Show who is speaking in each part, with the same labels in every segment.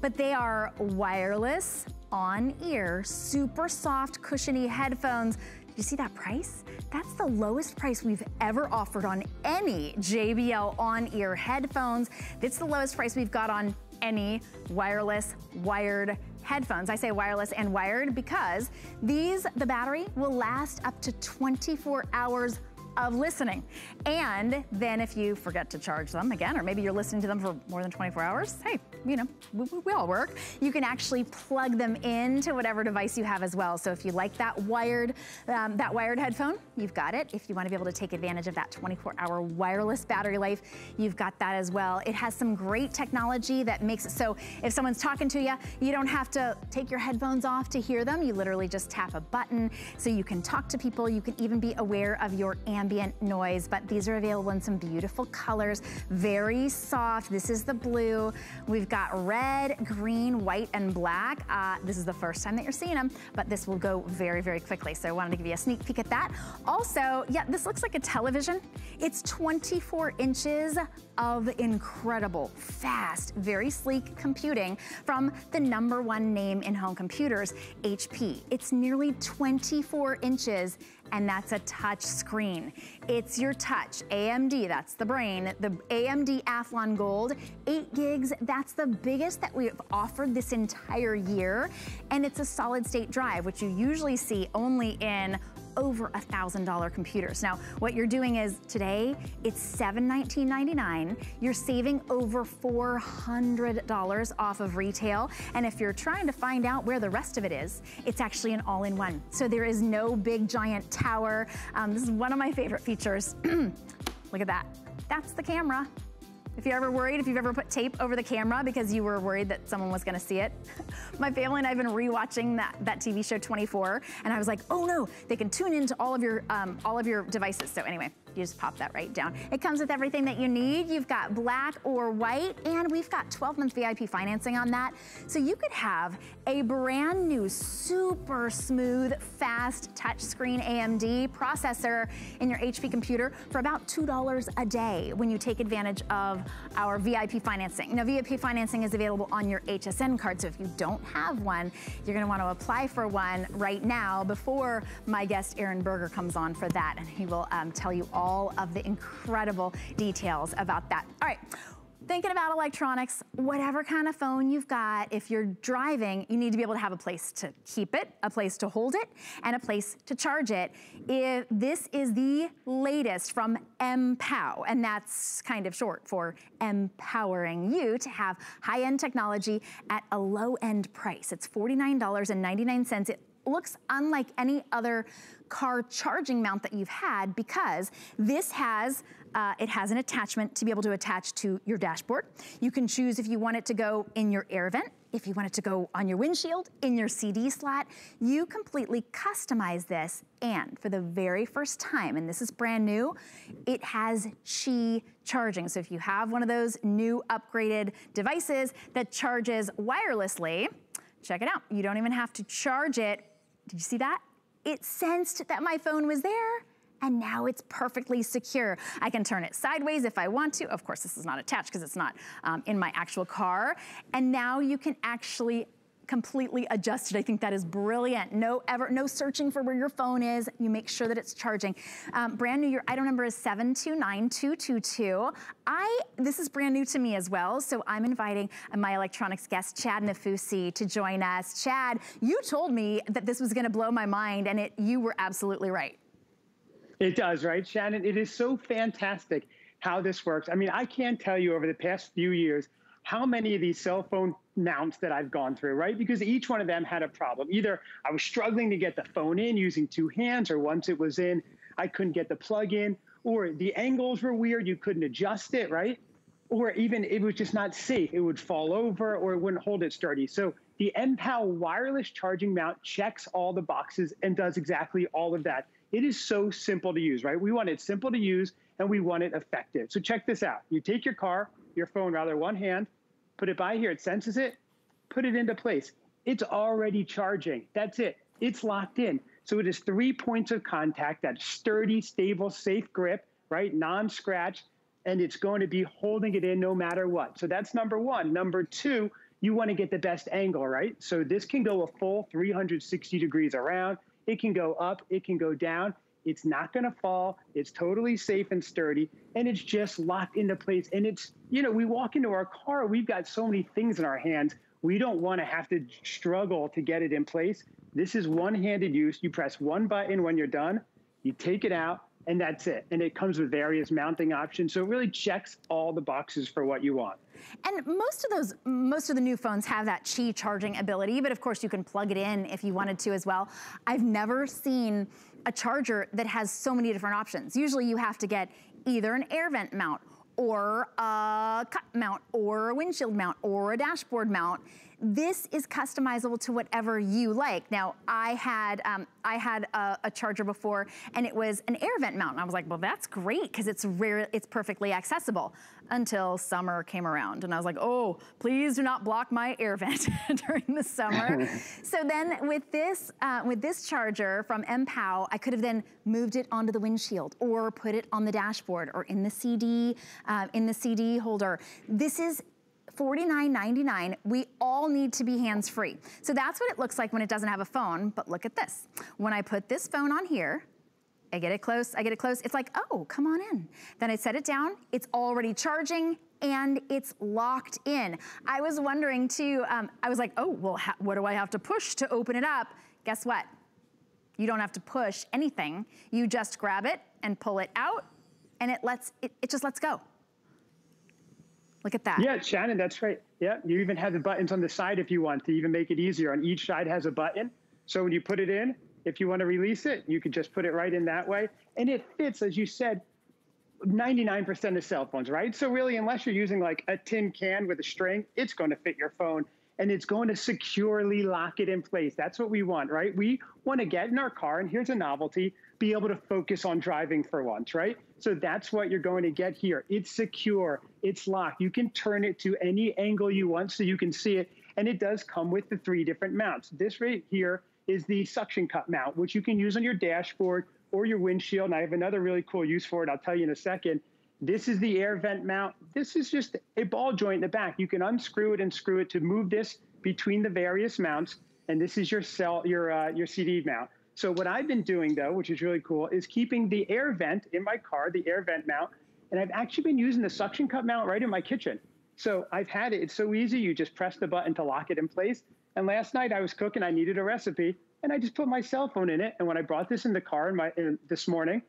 Speaker 1: but they are wireless, on-ear, super soft, cushiony headphones. Did you see that price? That's the lowest price we've ever offered on any JBL on-ear headphones. That's the lowest price we've got on any wireless, wired headphones. I say wireless and wired because these, the battery will last up to 24 hours of listening. And then if you forget to charge them again, or maybe you're listening to them for more than 24 hours, hey, you know, we, we all work. You can actually plug them into whatever device you have as well. So if you like that wired, um, that wired headphone, you've got it. If you wanna be able to take advantage of that 24 hour wireless battery life, you've got that as well. It has some great technology that makes it so if someone's talking to you, you don't have to take your headphones off to hear them. You literally just tap a button so you can talk to people. You can even be aware of your ambient noise, but these are available in some beautiful colors, very soft. This is the blue. We've got red, green, white, and black. Uh, this is the first time that you're seeing them, but this will go very, very quickly. So I wanted to give you a sneak peek at that. Also, yeah, this looks like a television. It's 24 inches of incredible, fast, very sleek computing from the number one name in home computers, HP. It's nearly 24 inches and that's a touch screen. It's your touch, AMD, that's the brain. The AMD Athlon Gold, eight gigs, that's the biggest that we've offered this entire year. And it's a solid state drive, which you usually see only in over a $1,000 computers. Now, what you're doing is today, it's $719.99. You're saving over $400 off of retail. And if you're trying to find out where the rest of it is, it's actually an all-in-one. So there is no big giant tower. Um, this is one of my favorite features. Look at that. That's the camera. If you're ever worried, if you've ever put tape over the camera because you were worried that someone was gonna see it. My family and I have been rewatching that, that TV show 24, and I was like, oh no, they can tune into all of your, um, all of your devices. So anyway, you just pop that right down. It comes with everything that you need. You've got black or white, and we've got 12 month VIP financing on that. So you could have a brand new, super smooth, fast touchscreen AMD processor in your HP computer for about $2 a day when you take advantage of our VIP financing. Now, VIP financing is available on your HSN card, so if you don't have one, you're gonna wanna apply for one right now before my guest Aaron Berger comes on for that, and he will um, tell you all all of the incredible details about that. All right, thinking about electronics, whatever kind of phone you've got, if you're driving, you need to be able to have a place to keep it, a place to hold it, and a place to charge it. If this is the latest from MPOW, and that's kind of short for empowering you to have high-end technology at a low-end price. It's $49.99. It looks unlike any other car charging mount that you've had because this has uh, it has an attachment to be able to attach to your dashboard. You can choose if you want it to go in your air vent, if you want it to go on your windshield, in your CD slot. You completely customize this and for the very first time, and this is brand new, it has Qi charging. So if you have one of those new upgraded devices that charges wirelessly, check it out. You don't even have to charge it. Did you see that? It sensed that my phone was there and now it's perfectly secure. I can turn it sideways if I want to. Of course, this is not attached because it's not um, in my actual car. And now you can actually completely adjusted. I think that is brilliant. No ever, no searching for where your phone is. You make sure that it's charging. Um, brand new, your item number is 729222. I, this is brand new to me as well, so I'm inviting my electronics guest, Chad Nafusi, to join us. Chad, you told me that this was gonna blow my mind, and it, you were absolutely right.
Speaker 2: It does, right, Shannon? It is so fantastic how this works. I mean, I can't tell you over the past few years how many of these cell phone mounts that I've gone through, right? Because each one of them had a problem. Either I was struggling to get the phone in using two hands, or once it was in, I couldn't get the plug in, or the angles were weird, you couldn't adjust it, right? Or even it was just not safe. It would fall over or it wouldn't hold it sturdy. So the MPOW wireless charging mount checks all the boxes and does exactly all of that. It is so simple to use, right? We want it simple to use and we want it effective. So check this out. You take your car, your phone rather, one hand, put it by here, it senses it, put it into place. It's already charging. That's it. It's locked in. So it is three points of contact, that sturdy, stable, safe grip, right? Non-scratch, and it's going to be holding it in no matter what. So that's number one. Number two, you want to get the best angle, right? So this can go a full 360 degrees around. It can go up, it can go down. It's not going to fall. It's totally safe and sturdy, and it's just locked into place. And it's, you know, we walk into our car, we've got so many things in our hands. We don't want to have to struggle to get it in place. This is one handed use. You press one button when you're done, you take it out, and that's it. And it comes with various mounting options. So it really checks all the boxes for what you want.
Speaker 1: And most of those, most of the new phones have that Qi charging ability, but of course you can plug it in if you wanted to as well. I've never seen a charger that has so many different options. Usually you have to get either an air vent mount or a cup mount or a windshield mount or a dashboard mount. This is customizable to whatever you like. Now, I had um, I had a, a, charger before, and it was an air vent mount. And I was like, well, that's great because it's rare, it's perfectly accessible. Until summer came around, and I was like, oh, please do not block my air vent during the summer. so then, with this uh, with this charger from MPOW, I could have then moved it onto the windshield, or put it on the dashboard, or in the CD uh, in the CD holder. This is $49.99. We all need to be hands-free. So that's what it looks like when it doesn't have a phone, but look at this. When I put this phone on here, I get it close, I get it close, it's like, oh, come on in. Then I set it down, it's already charging, and it's locked in. I was wondering too, um, I was like, oh, well, what do I have to push to open it up? Guess what? You don't have to push anything. You just grab it and pull it out, and it lets, it, it just lets go. Look at that.
Speaker 2: Yeah, Shannon, that's right. Yeah, you even have the buttons on the side if you want to even make it easier. On each side has a button. So when you put it in, if you want to release it, you could just put it right in that way. And it fits, as you said, 99% of cell phones, right? So really, unless you're using like a tin can with a string, it's going to fit your phone and it's going to securely lock it in place. That's what we want, right? We want to get in our car, and here's a novelty be able to focus on driving for once, right? So that's what you're going to get here. It's secure, it's locked. You can turn it to any angle you want so you can see it. And it does come with the three different mounts. This right here is the suction cup mount, which you can use on your dashboard or your windshield. And I have another really cool use for it. I'll tell you in a second. This is the air vent mount. This is just a ball joint in the back. You can unscrew it and screw it to move this between the various mounts. And this is your cell, your uh, your CD mount. So what I've been doing though, which is really cool, is keeping the air vent in my car, the air vent mount, and I've actually been using the suction cup mount right in my kitchen. So I've had it. It's so easy. You just press the button to lock it in place. And last night I was cooking. I needed a recipe, and I just put my cell phone in it. And when I brought this in the car in my in, this morning,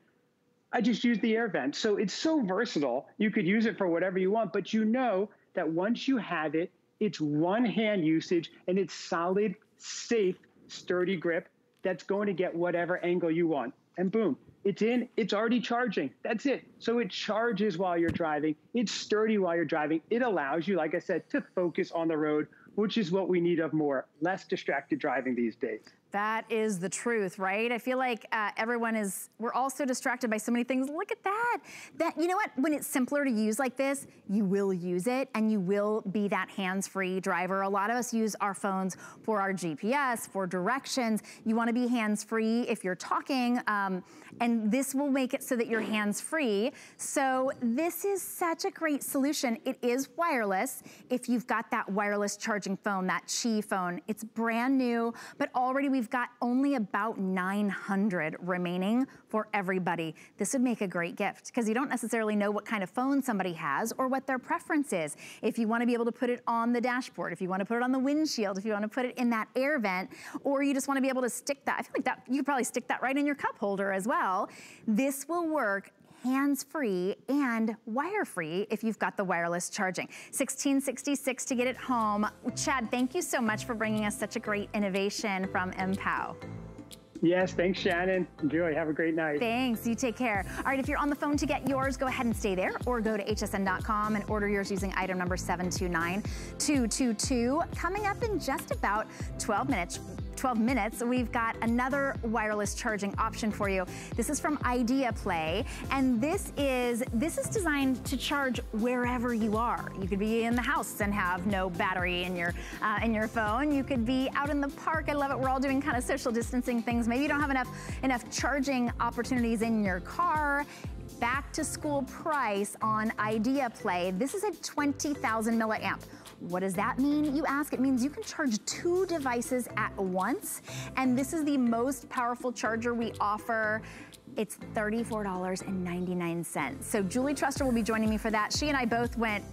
Speaker 2: I just used the air vent. So it's so versatile. You could use it for whatever you want, but you know that once you have it, it's one hand usage and it's solid, safe, sturdy grip that's going to get whatever angle you want. And boom, it's in, it's already charging. That's it. So it charges while you're driving. It's sturdy while you're driving. It allows you, like I said, to focus on the road, which is what we need of more, less distracted driving these days.
Speaker 1: That is the truth, right? I feel like uh, everyone is, we're all so distracted by so many things. Look at that. That, you know what? When it's simpler to use like this, you will use it and you will be that hands-free driver. A lot of us use our phones for our GPS, for directions. You wanna be hands-free if you're talking, um, and this will make it so that you're hands-free. So this is such a great solution. It is wireless. If you've got that wireless charging phone, that Qi phone, it's brand new, but already we've we've got only about 900 remaining for everybody. This would make a great gift because you don't necessarily know what kind of phone somebody has or what their preference is. If you wanna be able to put it on the dashboard, if you wanna put it on the windshield, if you wanna put it in that air vent, or you just wanna be able to stick that, I feel like that, you could probably stick that right in your cup holder as well. This will work hands-free and wire-free if you've got the wireless charging. 1666 to get it home. Chad, thank you so much for bringing us such a great innovation from MPOW.
Speaker 2: Yes, thanks, Shannon. Enjoy. Have a great night.
Speaker 1: Thanks. You take care. All right, if you're on the phone to get yours, go ahead and stay there or go to hsn.com and order yours using item number 729222. Coming up in just about 12 minutes, 12 minutes, we've got another wireless charging option for you. This is from Idea Play, and this is this is designed to charge wherever you are. You could be in the house and have no battery in your uh, in your phone. You could be out in the park. I love it. We're all doing kind of social distancing things. Maybe you don't have enough enough charging opportunities in your car back to school price on Idea Play. This is a 20,000 milliamp What does that mean, you ask? It means you can charge two devices at once, and this is the most powerful charger we offer it's $34.99. So Julie Truster will be joining me for that. She and I both went,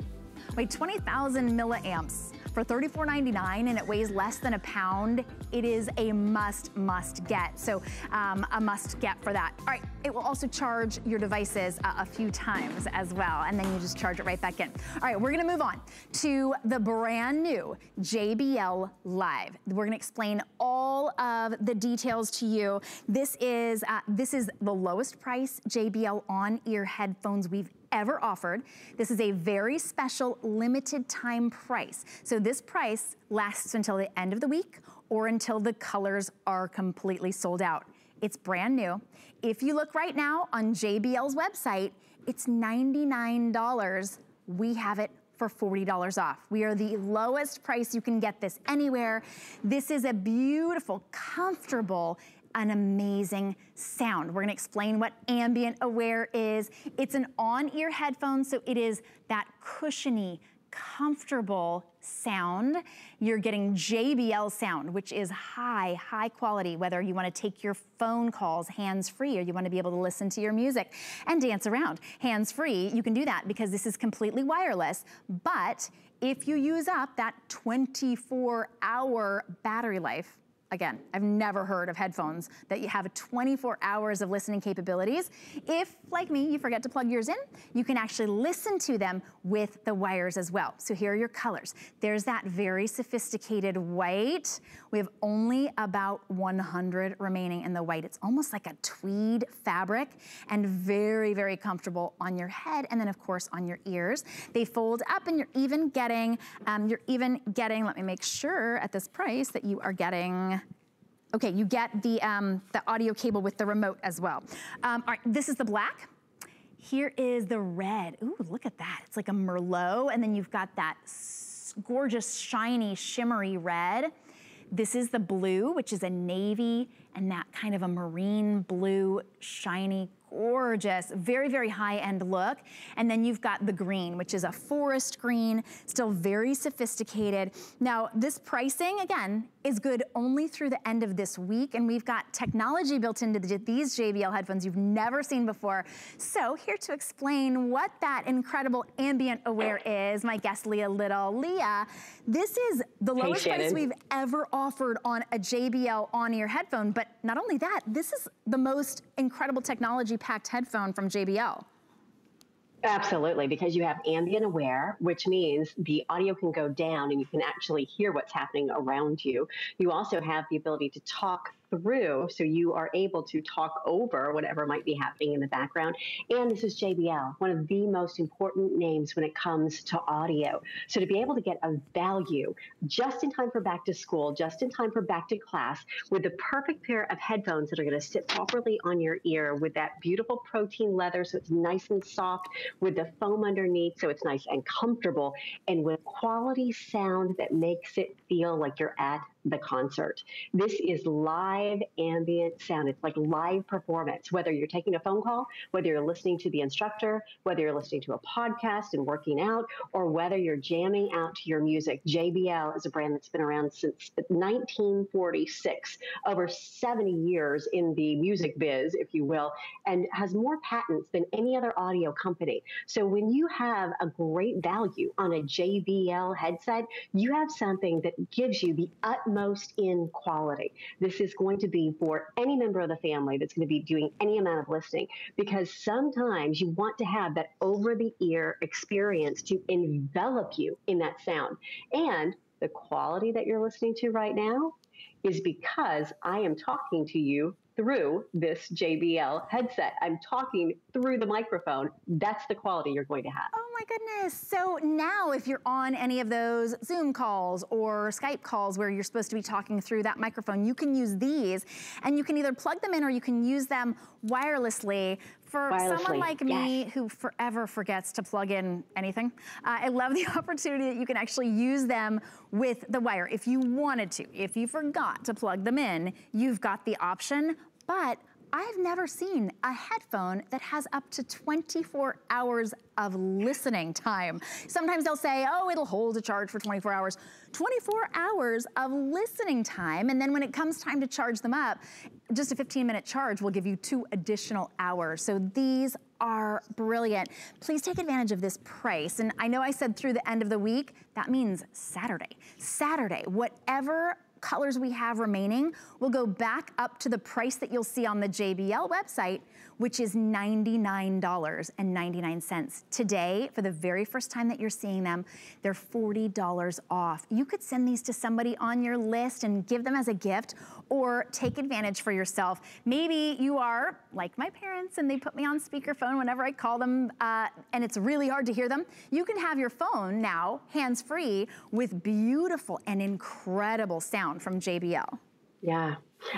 Speaker 1: wait, 20,000 milliamps for $34.99 and it weighs less than a pound, it is a must, must get. So um, a must get for that. All right, it will also charge your devices uh, a few times as well, and then you just charge it right back in. All right, we're gonna move on to the brand new JBL Live. We're gonna explain all of the details to you. This is, uh, this is the lowest price JBL on-ear headphones we've ever offered. This is a very special limited time price. So this price lasts until the end of the week or until the colors are completely sold out. It's brand new. If you look right now on JBL's website, it's $99. We have it for $40 off. We are the lowest price you can get this anywhere. This is a beautiful, comfortable, an amazing sound. We're gonna explain what ambient aware is. It's an on-ear headphone, so it is that cushiony, comfortable sound. You're getting JBL sound, which is high, high quality, whether you wanna take your phone calls hands-free or you wanna be able to listen to your music and dance around. Hands-free, you can do that because this is completely wireless, but if you use up that 24 hour battery life, Again, I've never heard of headphones that you have 24 hours of listening capabilities. If, like me, you forget to plug yours in, you can actually listen to them with the wires as well. So here are your colors. There's that very sophisticated white. We have only about 100 remaining in the white. It's almost like a tweed fabric and very, very comfortable on your head and then of course on your ears. They fold up and you're even getting, um, you're even getting, let me make sure at this price that you are getting Okay, you get the, um, the audio cable with the remote as well. Um, all right, this is the black. Here is the red. Ooh, look at that. It's like a Merlot, and then you've got that gorgeous, shiny, shimmery red. This is the blue, which is a navy and that kind of a marine blue, shiny gorgeous, very, very high-end look. And then you've got the green, which is a forest green, still very sophisticated. Now, this pricing, again, is good only through the end of this week, and we've got technology built into the, these JBL headphones you've never seen before. So here to explain what that incredible ambient aware is, my guest Leah Little. Leah, this is the hey, lowest Shannon. price we've ever offered on a JBL on-ear headphone, but not only that, this is the most incredible technology packed headphone from JBL.
Speaker 3: Absolutely, because you have ambient aware, which means the audio can go down and you can actually hear what's happening around you. You also have the ability to talk through so you are able to talk over whatever might be happening in the background. And this is JBL, one of the most important names when it comes to audio. So to be able to get a value just in time for back to school, just in time for back to class, with the perfect pair of headphones that are going to sit properly on your ear with that beautiful protein leather so it's nice and soft, with the foam underneath so it's nice and comfortable, and with quality sound that makes it feel like you're at the concert. This is live ambient sound. It's like live performance, whether you're taking a phone call, whether you're listening to the instructor, whether you're listening to a podcast and working out, or whether you're jamming out to your music. JBL is a brand that's been around since 1946, over 70 years in the music biz, if you will, and has more patents than any other audio company. So when you have a great value on a JBL headset, you have something that gives you the utmost utmost in quality. This is going to be for any member of the family that's going to be doing any amount of listening because sometimes you want to have that over the ear experience to envelop you in that sound. And the quality that you're listening to right now is because I am talking to you through this JBL headset. I'm talking through the microphone. That's the quality you're going to have.
Speaker 1: Oh my goodness. So now if you're on any of those Zoom calls or Skype calls where you're supposed to be talking through that microphone, you can use these and you can either plug them in or you can use them wirelessly for someone like yes. me who forever forgets to plug in anything, uh, I love the opportunity that you can actually use them with the wire. If you wanted to, if you forgot to plug them in, you've got the option, but I've never seen a headphone that has up to 24 hours of listening time. Sometimes they'll say, oh, it'll hold a charge for 24 hours. 24 hours of listening time. And then when it comes time to charge them up, just a 15 minute charge will give you two additional hours. So these are brilliant. Please take advantage of this price. And I know I said through the end of the week, that means Saturday. Saturday, whatever colors we have remaining will go back up to the price that you'll see on the JBL website, which is $99.99. Today, for the very first time that you're seeing them, they're $40 off. You could send these to somebody on your list and give them as a gift or take advantage for yourself. Maybe you are like my parents and they put me on speakerphone whenever I call them uh, and it's really hard to hear them. You can have your phone now hands-free with beautiful and incredible sound from JBL.
Speaker 3: Yeah.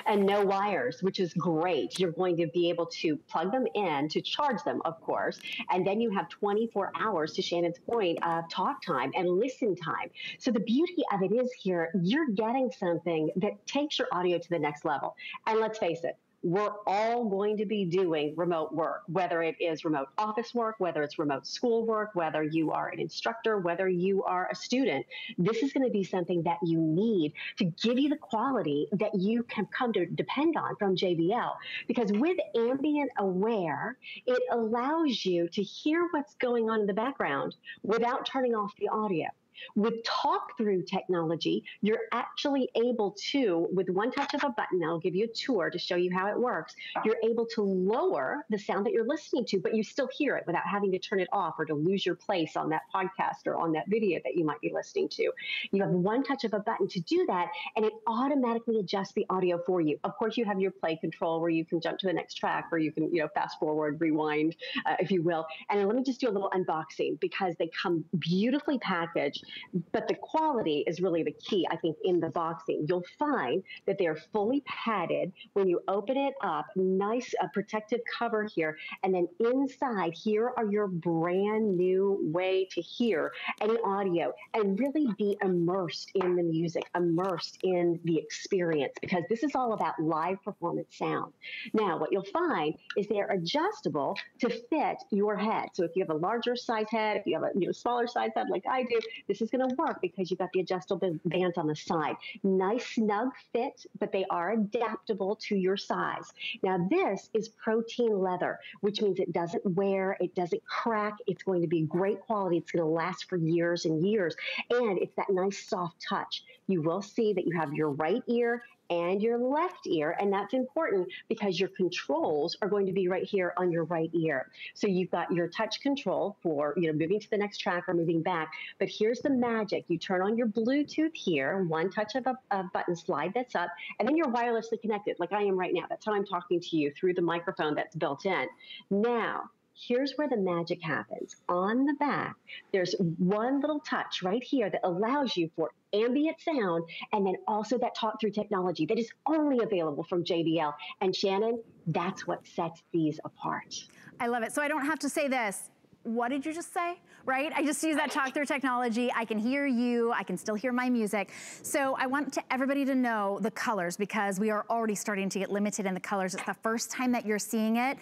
Speaker 3: And no wires, which is great. You're going to be able to plug them in to charge them, of course. And then you have 24 hours, to Shannon's point, of talk time and listen time. So the beauty of it is here, you're getting something that takes your audio to the next level. And let's face it, we're all going to be doing remote work, whether it is remote office work, whether it's remote school work, whether you are an instructor, whether you are a student. This is going to be something that you need to give you the quality that you can come to depend on from JBL. Because with ambient aware, it allows you to hear what's going on in the background without turning off the audio. With talk through technology, you're actually able to, with one touch of a button, I'll give you a tour to show you how it works, you're able to lower the sound that you're listening to, but you still hear it without having to turn it off or to lose your place on that podcast or on that video that you might be listening to. You have one touch of a button to do that, and it automatically adjusts the audio for you. Of course, you have your play control where you can jump to the next track or you can, you know, fast forward, rewind, uh, if you will. And let me just do a little unboxing because they come beautifully packaged but the quality is really the key, I think, in the boxing. You'll find that they're fully padded. When you open it up, nice uh, protective cover here. And then inside, here are your brand new way to hear any audio and really be immersed in the music, immersed in the experience, because this is all about live performance sound. Now, what you'll find is they're adjustable to fit your head. So if you have a larger size head, if you have a you know, smaller size head like I do, this is going to work because you've got the adjustable bands on the side. Nice snug fit, but they are adaptable to your size. Now this is protein leather, which means it doesn't wear, it doesn't crack. It's going to be great quality. It's going to last for years and years. And it's that nice soft touch. You will see that you have your right ear and your left ear. And that's important because your controls are going to be right here on your right ear. So you've got your touch control for, you know, moving to the next track or moving back. But here's the magic. You turn on your Bluetooth here, one touch of a, a button slide that's up, and then you're wirelessly connected like I am right now. That's how I'm talking to you through the microphone that's built in. Now, here's where the magic happens. On the back, there's one little touch right here that allows you for ambient sound and then also that talk through technology that is only available from JBL. And Shannon, that's what sets these apart.
Speaker 1: I love it. So I don't have to say this. What did you just say? Right? I just use that talk through technology. I can hear you. I can still hear my music. So I want to everybody to know the colors because we are already starting to get limited in the colors. It's the first time that you're seeing it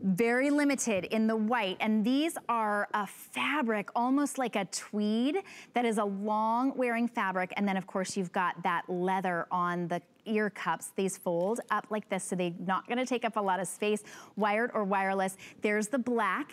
Speaker 1: very limited in the white. And these are a fabric, almost like a tweed, that is a long wearing fabric. And then of course you've got that leather on the ear cups. These fold up like this, so they're not gonna take up a lot of space, wired or wireless. There's the black.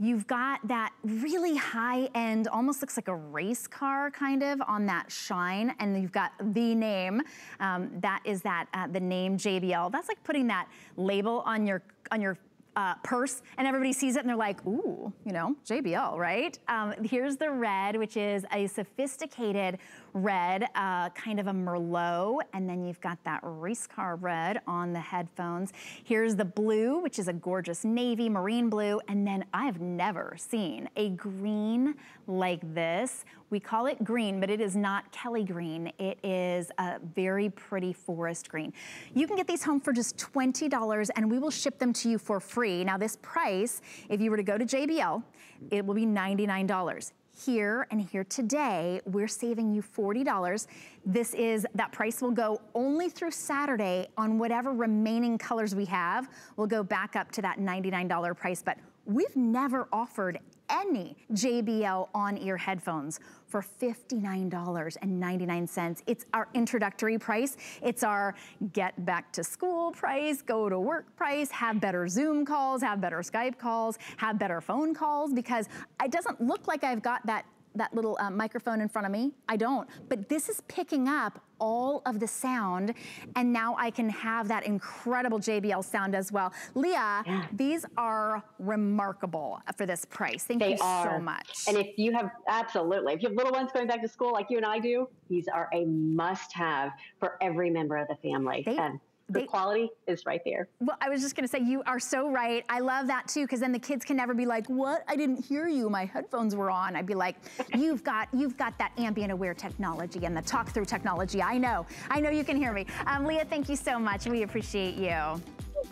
Speaker 1: You've got that really high end, almost looks like a race car kind of on that shine. And you've got the name, um, that is that, uh, the name JBL. That's like putting that label on your, on your uh, purse and everybody sees it and they're like, ooh, you know, JBL, right? Um, here's the red, which is a sophisticated red, uh, kind of a Merlot, and then you've got that race car red on the headphones. Here's the blue, which is a gorgeous navy, marine blue, and then I've never seen a green like this. We call it green, but it is not Kelly green. It is a very pretty forest green. You can get these home for just $20 and we will ship them to you for free. Now this price, if you were to go to JBL, it will be $99. Here and here today, we're saving you $40. This is, that price will go only through Saturday on whatever remaining colors we have. We'll go back up to that $99 price, but we've never offered any JBL on-ear headphones for $59.99. It's our introductory price. It's our get back to school price, go to work price, have better Zoom calls, have better Skype calls, have better phone calls because it doesn't look like I've got that that little uh, microphone in front of me. I don't, but this is picking up all of the sound and now I can have that incredible JBL sound as well. Leah, yeah. these are remarkable for this price. Thank
Speaker 3: they
Speaker 1: you
Speaker 3: are.
Speaker 1: so much.
Speaker 3: And if you have, absolutely, if you have little ones going back to school like you and I do, these are a must have for every member of the family. They, and the they, quality is right there.
Speaker 1: Well, I was just gonna say, you are so right. I love that too, because then the kids can never be like, what? I didn't hear you, my headphones were on. I'd be like, you've got you've got that ambient aware technology and the talk through technology. I know, I know you can hear me. Um, Leah, thank you so much. We appreciate you.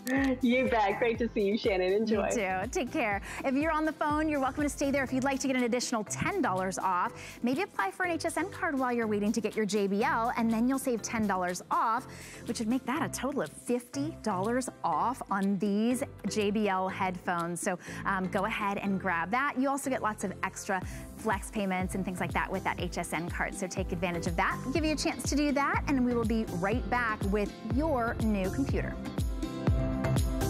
Speaker 3: You bet. Great to see you, Shannon. Enjoy.
Speaker 1: You too. Take care. If you're on the phone, you're welcome to stay there. If you'd like to get an additional $10 off, maybe apply for an HSN card while you're waiting to get your JBL, and then you'll save $10 off, which would make that a total of $50 off on these JBL headphones. So um, go ahead and grab that. You also get lots of extra flex payments and things like that with that HSN card. So take advantage of that. Give you a chance to do that, and we will be right back with your new computer.
Speaker 4: Like you've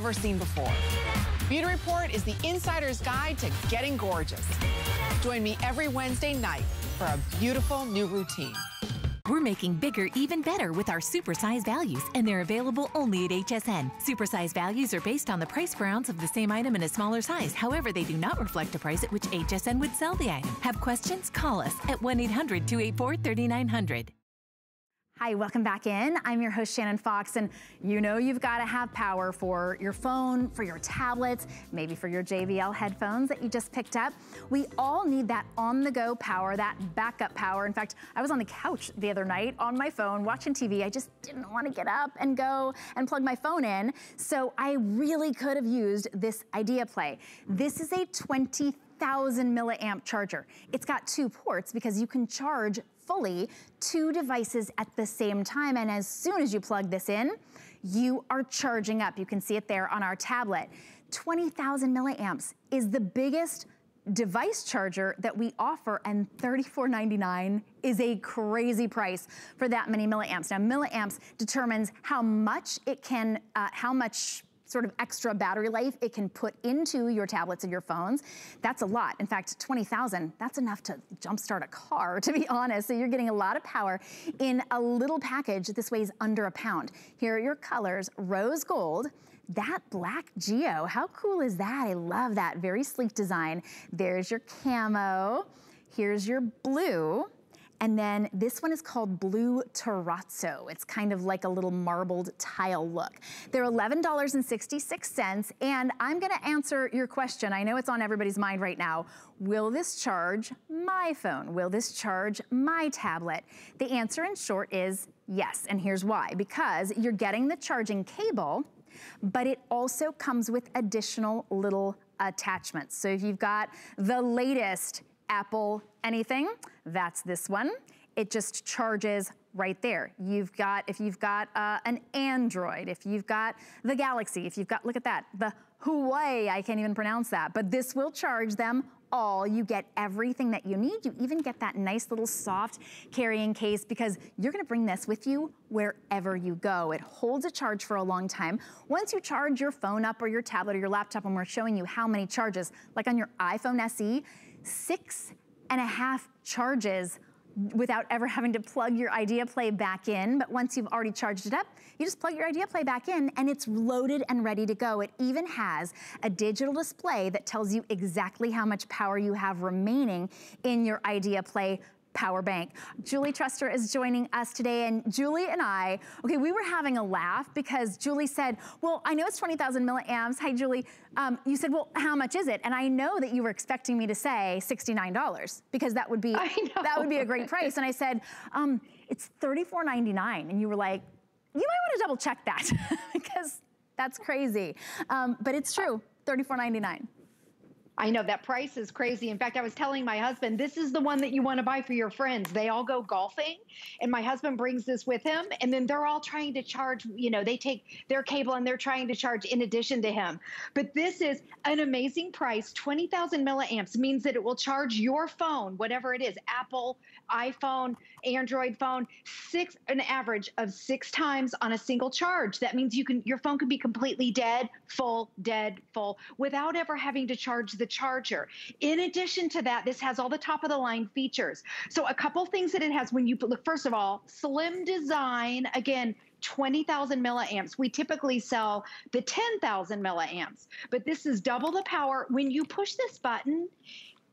Speaker 4: never seen before. Beauty Report is the insider's guide to getting gorgeous. Join me every Wednesday night for a beautiful new routine.
Speaker 5: We're making bigger even better with our supersize values, and they're available only at HSN. Supersize values are based on the price per ounce of the same item in a smaller size. However, they do not reflect a price at which HSN would sell the item. Have questions? Call us at 1 800 284 3900.
Speaker 1: Hi, welcome back in. I'm your host, Shannon Fox, and you know you've got to have power for your phone, for your tablets, maybe for your JBL headphones that you just picked up. We all need that on-the-go power, that backup power. In fact, I was on the couch the other night on my phone watching TV. I just didn't want to get up and go and plug my phone in, so I really could have used this Idea Play. This is a 20,000 milliamp charger. It's got two ports because you can charge fully two devices at the same time. And as soon as you plug this in, you are charging up. You can see it there on our tablet. 20,000 milliamps is the biggest device charger that we offer and $34.99 is a crazy price for that many milliamps. Now milliamps determines how much it can, uh, how much sort of extra battery life it can put into your tablets and your phones. That's a lot. In fact, 20,000, that's enough to jumpstart a car, to be honest. So you're getting a lot of power in a little package. This weighs under a pound. Here are your colors, rose gold, that black geo, how cool is that? I love that, very sleek design. There's your camo, here's your blue, and then this one is called Blue Terrazzo. It's kind of like a little marbled tile look. They're $11.66, and I'm gonna answer your question. I know it's on everybody's mind right now. Will this charge my phone? Will this charge my tablet? The answer in short is yes, and here's why. Because you're getting the charging cable, but it also comes with additional little attachments. So if you've got the latest Apple anything, that's this one. It just charges right there. You've got, if you've got uh, an Android, if you've got the Galaxy, if you've got, look at that, the Huawei, I can't even pronounce that, but this will charge them all. You get everything that you need. You even get that nice little soft carrying case because you're gonna bring this with you wherever you go. It holds a charge for a long time. Once you charge your phone up or your tablet or your laptop, and we're showing you how many charges, like on your iPhone SE, six and a half charges without ever having to plug your Idea Play back in. But once you've already charged it up, you just plug your Idea Play back in and it's loaded and ready to go. It even has a digital display that tells you exactly how much power you have remaining in your Idea Play power bank. Julie Truster is joining us today and Julie and I, okay, we were having a laugh because Julie said, well, I know it's 20,000 milliamps. Hi, Julie. Um, you said, well, how much is it? And I know that you were expecting me to say $69 because that would be, that would be a great price. And I said, um, it's $34.99. And you were like, you might want to double check that because that's crazy. Um, but it's true, $34.99.
Speaker 6: I know that price is crazy. In fact, I was telling my husband, this is the one that you want to buy for your friends. They all go golfing, and my husband brings this with him, and then they're all trying to charge, you know, they take their cable and they're trying to charge in addition to him. But this is an amazing price. 20,000 milliamps means that it will charge your phone, whatever it is, Apple, iPhone, Android phone, six an average of six times on a single charge. That means you can your phone can be completely dead, full, dead, full, without ever having to charge the charger. In addition to that, this has all the top of the line features. So a couple things that it has when you look, first of all, slim design, again, 20,000 milliamps. We typically sell the 10,000 milliamps, but this is double the power. When you push this button,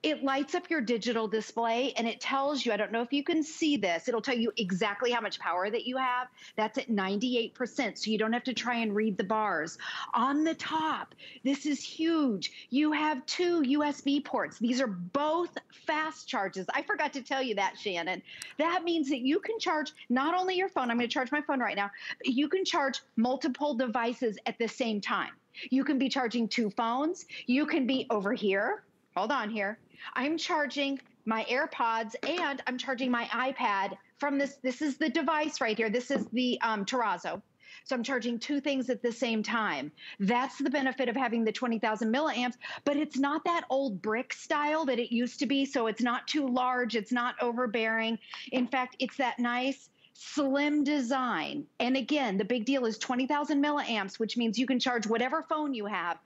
Speaker 6: it lights up your digital display and it tells you, I don't know if you can see this, it'll tell you exactly how much power that you have. That's at 98%, so you don't have to try and read the bars. On the top, this is huge. You have two USB ports. These are both fast charges. I forgot to tell you that, Shannon. That means that you can charge not only your phone, I'm going to charge my phone right now, but you can charge multiple devices at the same time. You can be charging two phones. You can be over here. Hold on here I'm charging my AirPods and I'm charging my iPad from this. This is the device right here. This is the um, Terrazzo. So I'm charging two things at the same time. That's the benefit of having the 20,000 milliamps, but it's not that old brick style that it used to be. So it's not too large. It's not overbearing. In fact, it's that nice slim design. And again, the big deal is 20,000 milliamps, which means you can charge whatever phone you have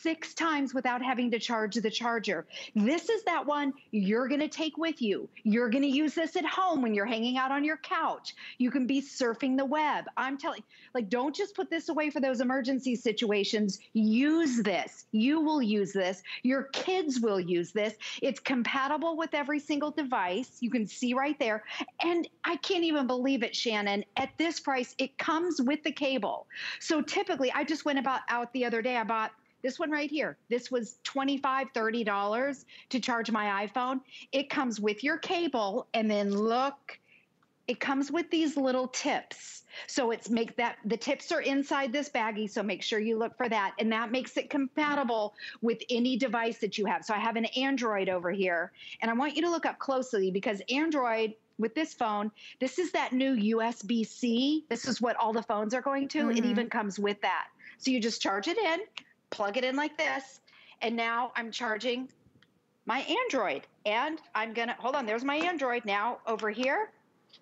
Speaker 6: six times without having to charge the charger. This is that one you're going to take with you. You're going to use this at home when you're hanging out on your couch. You can be surfing the web. I'm telling like don't just put this away for those emergency situations. Use this. You will use this. Your kids will use this. It's compatible with every single device. You can see right there. And I can't even believe believe it, Shannon, at this price, it comes with the cable. So typically, I just went about out the other day, I bought this one right here. This was $25, $30 to charge my iPhone. It comes with your cable, and then look, it comes with these little tips. So it's make that the tips are inside this baggie. So make sure you look for that. And that makes it compatible with any device that you have. So I have an Android over here. And I want you to look up closely because Android with this phone, this is that new USB C. This is what all the phones are going to. Mm-hmm. It even comes with that. So you just charge it in, plug it in like this, and now I'm charging my Android. And I'm going to hold on, there's my Android. Now over here,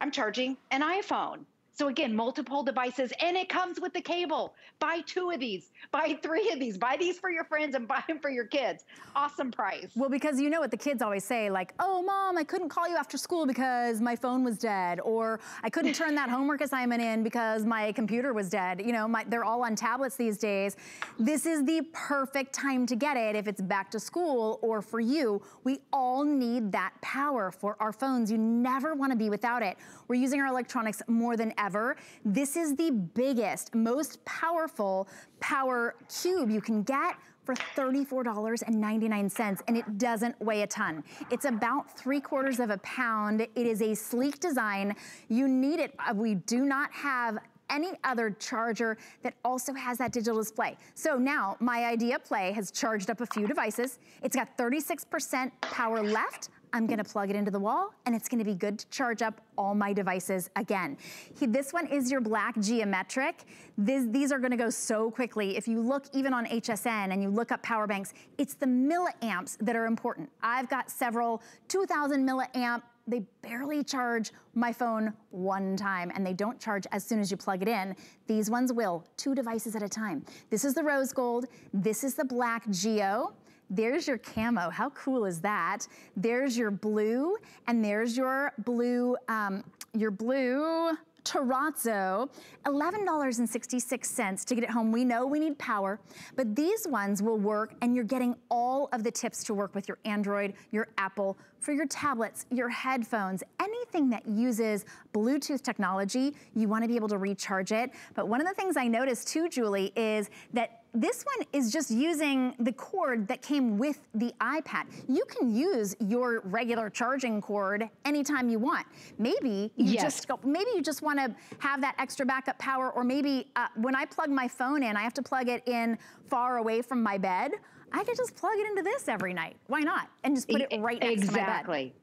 Speaker 6: I'm charging an iPhone. So again, multiple devices, and it comes with the cable. Buy two of these, buy three of these, buy these for your friends and buy them for your kids. Awesome price.
Speaker 1: Well, because you know what the kids always say, like, oh, mom, I couldn't call you after school because my phone was dead, or I couldn't turn that homework assignment in because my computer was dead. You know, my, they're all on tablets these days. This is the perfect time to get it if it's back to school or for you. We all need that power for our phones. You never want to be without it. We're using our electronics more than ever ever. This is the biggest, most powerful power cube you can get for $34.99 and it doesn't weigh a ton. It's about three quarters of a pound. It is a sleek design. You need it. Uh, we do not have any other charger that also has that digital display. So now my Idea Play has charged up a few devices. It's got 36% power left. I'm gonna plug it into the wall and it's gonna be good to charge up all my devices again. He, this one is your black geometric. This, these are gonna go so quickly. If you look even on HSN and you look up power banks, it's the milliamps that are important. I've got several 2000 milliamp they barely charge my phone one time and they don't charge as soon as you plug it in. These ones will, two devices at a time. This is the rose gold, this is the black geo, There's your camo. How cool is that? There's your blue, and there's your blue, um, your blue terrazzo, $11.66 to get it home. We know we need power, but these ones will work and you're getting all of the tips to work with your Android, your Apple, for your tablets, your headphones, anything that uses Bluetooth technology, you wanna be able to recharge it. But one of the things I noticed too, Julie, is that this one is just using the cord that came with the iPad. You can use your regular charging cord anytime you want. Maybe you yes. just go, maybe you just wanna have that extra backup power or maybe uh, when I plug my phone in, I have to plug it in far away from my bed. I could just plug it into this every night. Why not? And just put it right next
Speaker 6: exactly.
Speaker 1: to my
Speaker 6: bed. Exactly.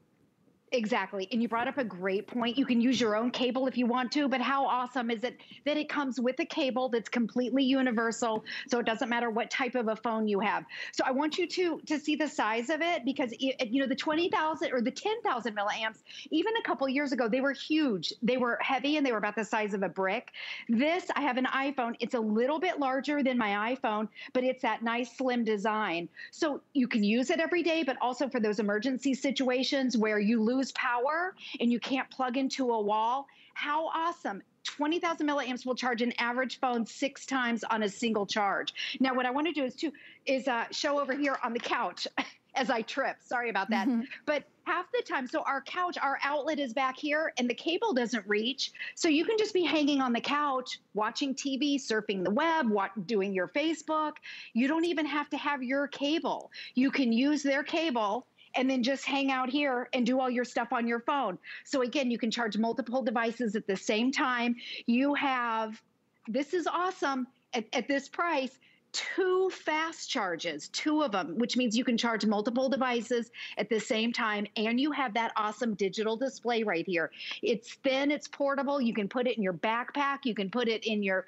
Speaker 6: And you brought up a great point. You can use your own cable if you want to, but how awesome is it that it comes with a cable that's completely universal so it doesn't matter what type of a phone you have. So I want you to to see the size of it because it, you know the 20,000 or the 10,000 milliamps even a couple years ago they were huge. They were heavy and they were about the size of a brick. This I have an iPhone. It's a little bit larger than my iPhone, but it's that nice slim design. So you can use it every day but also for those emergency situations where you lose lose power and you can't plug into a wall, how awesome. 20,000 milliamps will charge an average phone six times on a single charge. Now, what I want to do is to is uh, show over here on the couch as I trip. Sorry about that. Mm-hmm. But half the time, so our couch, our outlet is back here and the cable doesn't reach. So you can just be hanging on the couch, watching TV, surfing the web, what, doing your Facebook. You don't even have to have your cable. You can use their cable and then just hang out here and do all your stuff on your phone. So again, you can charge multiple devices at the same time. You have, this is awesome at, at this price two fast charges, two of them, which means you can charge multiple devices at the same time. And you have that awesome digital display right here. It's thin, it's portable. You can put it in your backpack, you can put it in your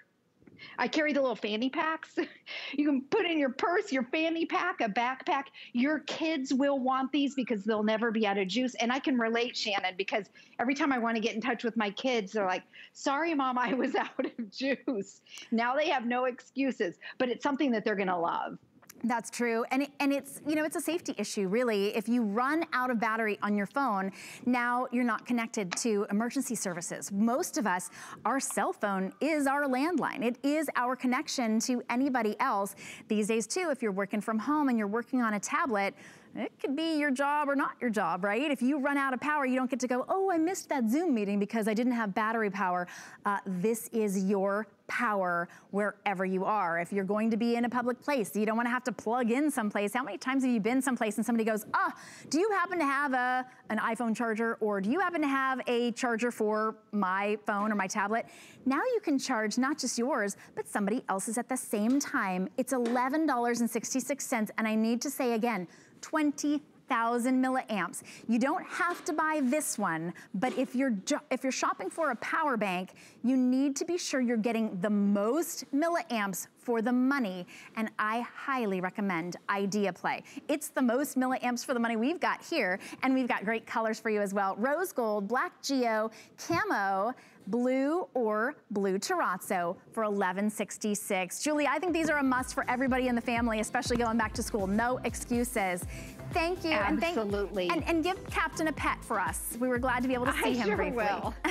Speaker 6: I carry the little fanny packs. you can put in your purse, your fanny pack, a backpack. Your kids will want these because they'll never be out of juice. And I can relate, Shannon, because every time I want to get in touch with my kids, they're like, sorry, mom, I was out of juice. Now they have no excuses, but it's something that they're going to love.
Speaker 1: That's true. And, it, and it's, you know, it's a safety issue, really. If you run out of battery on your phone, now you're not connected to emergency services. Most of us, our cell phone is our landline. It is our connection to anybody else. These days, too, if you're working from home and you're working on a tablet, it could be your job or not your job, right? If you run out of power, you don't get to go, oh, I missed that Zoom meeting because I didn't have battery power. Uh, this is your power wherever you are. If you're going to be in a public place, you don't want to have to plug in someplace. How many times have you been someplace and somebody goes, ah, do you happen to have a, an iPhone charger or do you happen to have a charger for my phone or my tablet? Now you can charge not just yours, but somebody else's at the same time. It's $11.66. And I need to say again, 20,000 milliamps. You don't have to buy this one, but if you're if you're shopping for a power bank, you need to be sure you're getting the most milliamps for the money, and I highly recommend Idea Play. It's the most milliamps for the money we've got here, and we've got great colors for you as well. Rose gold, black geo, camo, blue or blue terrazzo for 1166. Julie, I think these are a must for everybody in the family, especially going back to school. No excuses. Thank you.
Speaker 6: Absolutely.
Speaker 1: And, thank, and, and, give Captain a pet for us. We were glad to be able to see
Speaker 6: I
Speaker 1: him
Speaker 6: sure
Speaker 1: briefly.
Speaker 6: will.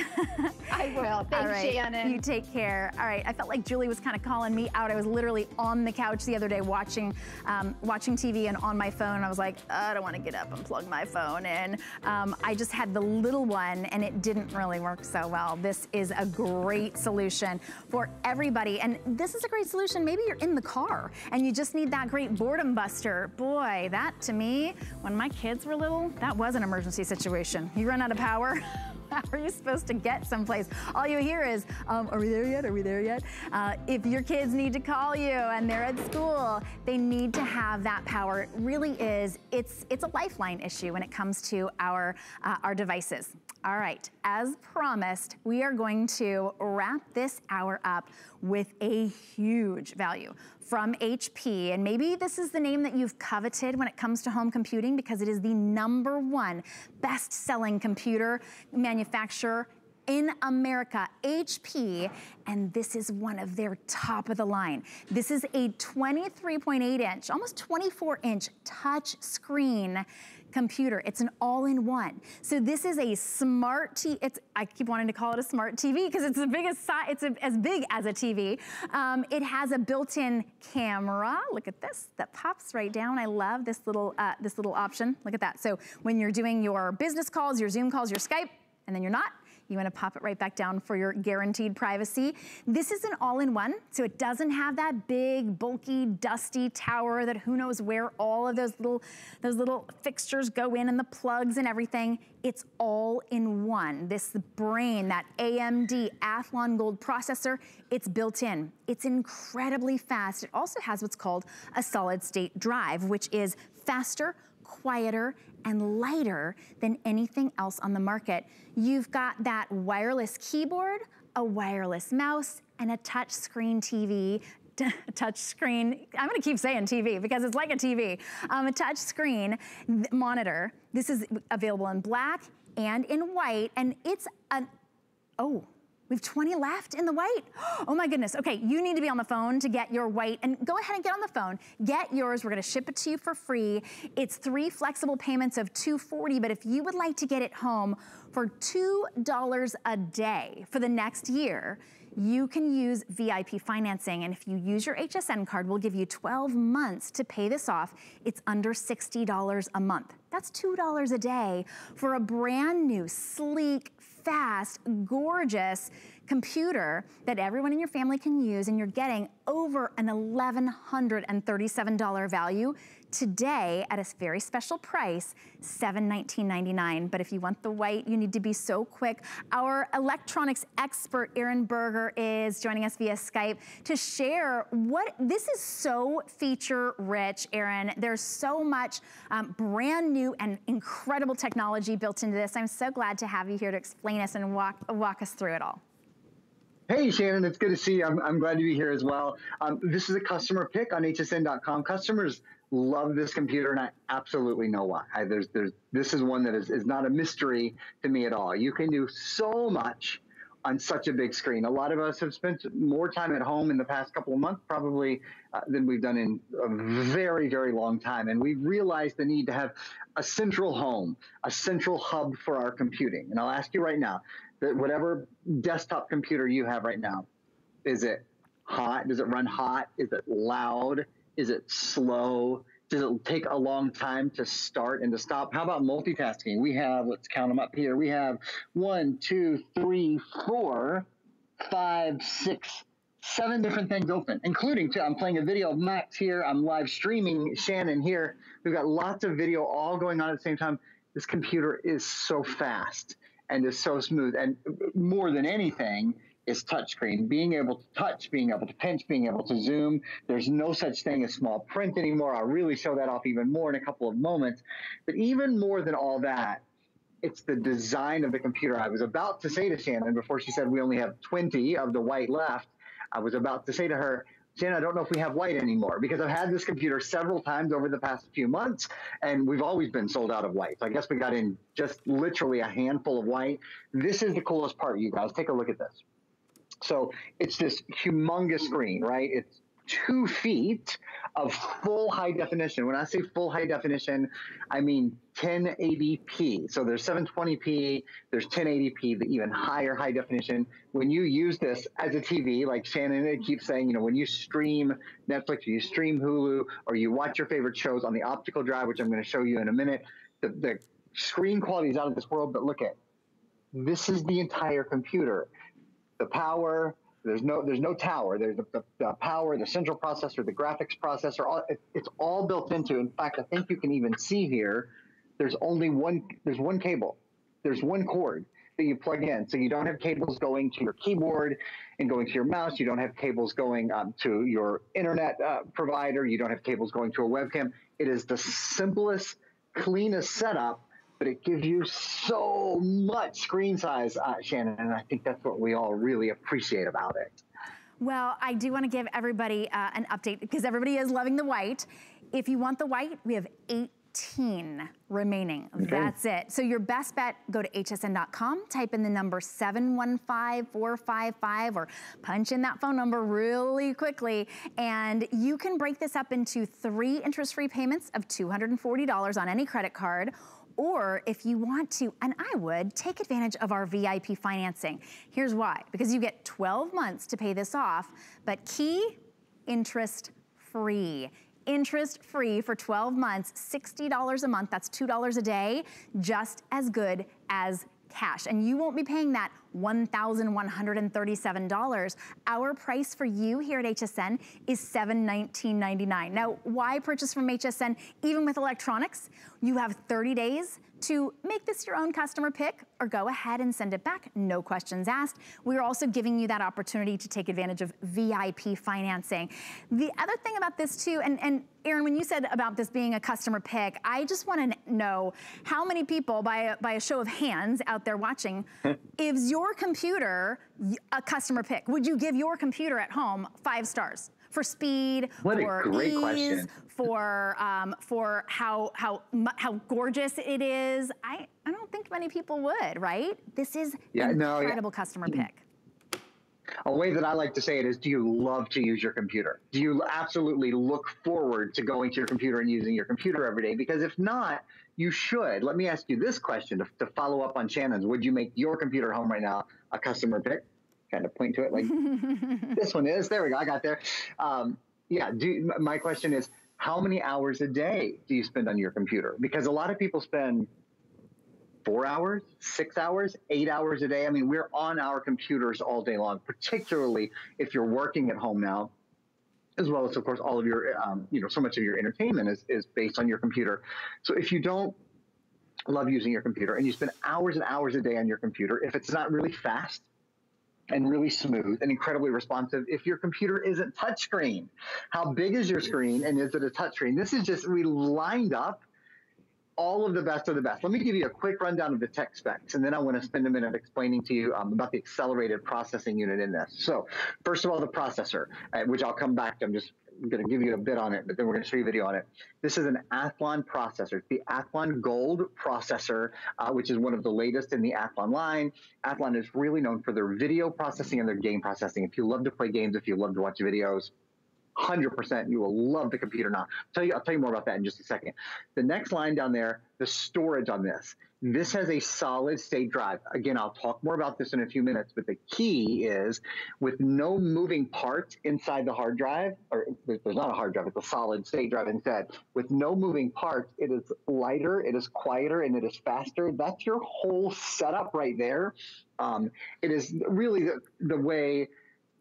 Speaker 6: I will. Thanks,
Speaker 1: All right.
Speaker 6: Shannon.
Speaker 1: You take care. All right. I felt like Julie was kind of calling me out. I was literally on the couch the other day watching um, watching TV and on my phone. I was like, I don't want to get up and plug my phone in. Um, I just had the little one and it didn't really work so well. This is a great solution for everybody. And this is a great solution. Maybe you're in the car and you just need that great boredom buster. Boy, that to me when my kids were little, that was an emergency situation. You run out of power, how are you supposed to get someplace? All you hear is, um, are we there yet? Are we there yet? Uh, if your kids need to call you and they're at school, they need to have that power. It really is, it's, it's a lifeline issue when it comes to our, uh, our devices. All right, as promised, we are going to wrap this hour up with a huge value from HP. And maybe this is the name that you've coveted when it comes to home computing because it is the number one best-selling computer manufacturer in America, HP, and this is one of their top of the line. This is a 23.8 inch, almost 24 inch touch screen computer. It's an all-in-one. So this is a smart TV. It's I keep wanting to call it a smart TV because it's the biggest size. It's a, as big as a TV. Um, it has a built-in camera. Look at this. That pops right down. I love this little uh, this little option. Look at that. So when you're doing your business calls, your Zoom calls, your Skype, and then you're not, you wanna pop it right back down for your guaranteed privacy. This is an all-in-one, so it doesn't have that big, bulky, dusty tower that who knows where all of those little, those little fixtures go in and the plugs and everything. It's all in one. This brain, that AMD Athlon Gold processor, it's built in. It's incredibly fast. It also has what's called a solid state drive, which is faster, quieter, and lighter than anything else on the market. You've got that wireless keyboard, a wireless mouse, and a touch screen TV touch screen. I'm gonna keep saying TV because it's like a TV. Um, a touch screen monitor. This is available in black and in white, and it's an, oh, we have 20 left in the white. Oh my goodness. Okay, you need to be on the phone to get your white and go ahead and get on the phone. Get yours. We're gonna ship it to you for free. It's three flexible payments of 240, but if you would like to get it home for $2 a day for the next year, you can use VIP financing. And if you use your HSN card, we'll give you 12 months to pay this off. It's under $60 a month. That's $2 a day for a brand new, sleek, fast, gorgeous computer that everyone in your family can use and you're getting over an $1,137 value today at a very special price, $719.99. But if you want the white, you need to be so quick. Our electronics expert, Aaron Berger, is joining us via Skype to share what, this is so feature rich, Aaron. There's so much um, brand new and incredible technology built into this. I'm so glad to have you here to explain us and walk, walk us through it all.
Speaker 7: Hey, Shannon, it's good to see you. I'm, I'm glad to be here as well. Um, this is a customer pick on hsn.com. Customers love this computer, and I absolutely know why. I, there's, there's, this is one that is, is not a mystery to me at all. You can do so much on such a big screen. A lot of us have spent more time at home in the past couple of months, probably uh, than we've done in a very, very long time. And we realized the need to have a central home, a central hub for our computing. And I'll ask you right now, that whatever desktop computer you have right now, is it hot? Does it run hot? Is it loud? Is it slow? Does it take a long time to start and to stop? How about multitasking? We have, let's count them up here. We have one, two, three, four, five, six, seven different things open, including two. I'm playing a video of Max here. I'm live streaming Shannon here. We've got lots of video all going on at the same time. This computer is so fast and is so smooth. And more than anything, is touchscreen. Being able to touch, being able to pinch, being able to zoom. There's no such thing as small print anymore. I'll really show that off even more in a couple of moments. But even more than all that, it's the design of the computer. I was about to say to Shannon before she said we only have 20 of the white left. I was about to say to her, Jen, I don't know if we have white anymore because I've had this computer several times over the past few months and we've always been sold out of white. So I guess we got in just literally a handful of white. This is the coolest part, you guys. Take a look at this. So it's this humongous screen, right? It's two feet of full high definition. When I say full high definition, I mean 1080p. So there's 720p, there's 1080p, the even higher high definition. When you use this as a TV, like Shannon keeps saying, you know, when you stream Netflix, or you stream Hulu, or you watch your favorite shows on the optical drive, which I'm going to show you in a minute, the, the screen quality is out of this world. But look at this is the entire computer. The power, there's no there's no tower. There's the, the, the power, the central processor, the graphics processor. All, it, it's all built into. In fact, I think you can even see here. There's only one. There's one cable. There's one cord that you plug in. So you don't have cables going to your keyboard and going to your mouse. You don't have cables going um, to your internet uh, provider. You don't have cables going to a webcam. It is the simplest, cleanest setup but it gives you so much screen size, uh, Shannon, and I think that's what we all really appreciate about it.
Speaker 1: Well, I do want to give everybody uh, an update because everybody is loving the white. If you want the white, we have 18 remaining. Okay. That's it. So your best bet, go to hsn.com, type in the number 715455 or punch in that phone number really quickly. And you can break this up into three interest-free payments of $240 on any credit card or if you want to, and I would, take advantage of our VIP financing. Here's why, because you get 12 months to pay this off, but key, interest free interest free for 12 months, $60 a month, that's $2 a day, just as good as cash. And you won't be paying that $1,137. Our price for you here at HSN is $719.99. Now, why purchase from HSN? Even with electronics, you have 30 days to make this your own customer pick or go ahead and send it back, no questions asked. We're also giving you that opportunity to take advantage of VIP financing. The other thing about this too, and, and Aaron, when you said about this being a customer pick, I just want to know how many people, by a, by a show of hands out there watching, is your computer a customer pick? Would you give your computer at home five stars? For speed,
Speaker 7: what
Speaker 1: for
Speaker 7: ease,
Speaker 1: question. for um, for how how how gorgeous it is. I I don't think many people would, right? This is yeah, an no, incredible yeah. customer pick.
Speaker 7: A way that I like to say it is, do you love to use your computer? Do you absolutely look forward to going to your computer and using your computer every day? Because if not, you should. Let me ask you this question to, to follow up on Shannon's. Would you make your computer home right now a customer pick? Kind of point to it like this one is. There we go. I got there. Um, yeah. Do my question is how many hours a day do you spend on your computer? Because a lot of people spend four hours, six hours, eight hours a day. I mean, we're on our computers all day long, particularly if you're working at home now, as well as, of course, all of your, um, you know, so much of your entertainment is, is based on your computer. So if you don't love using your computer and you spend hours and hours a day on your computer, if it's not really fast, and really smooth and incredibly responsive if your computer isn't touchscreen. How big is your screen and is it a touchscreen? This is just we lined up all of the best of the best. Let me give you a quick rundown of the tech specs, and then I want to spend a minute explaining to you um, about the accelerated processing unit in this. So, first of all, the processor, uh, which I'll come back to. I'm just going to give you a bit on it, but then we're going to show you a video on it. This is an Athlon processor. It's the Athlon Gold processor, uh, which is one of the latest in the Athlon line. Athlon is really known for their video processing and their game processing. If you love to play games, if you love to watch videos, 100% you will love the computer now. I'll tell you, I'll tell you more about that in just a second. The next line down there, the storage on this. This has a solid state drive. Again, I'll talk more about this in a few minutes, but the key is with no moving parts inside the hard drive, or there's not a hard drive, it's a solid state drive instead. With no moving parts, it is lighter, it is quieter, and it is faster. That's your whole setup right there. Um, it is really the, the way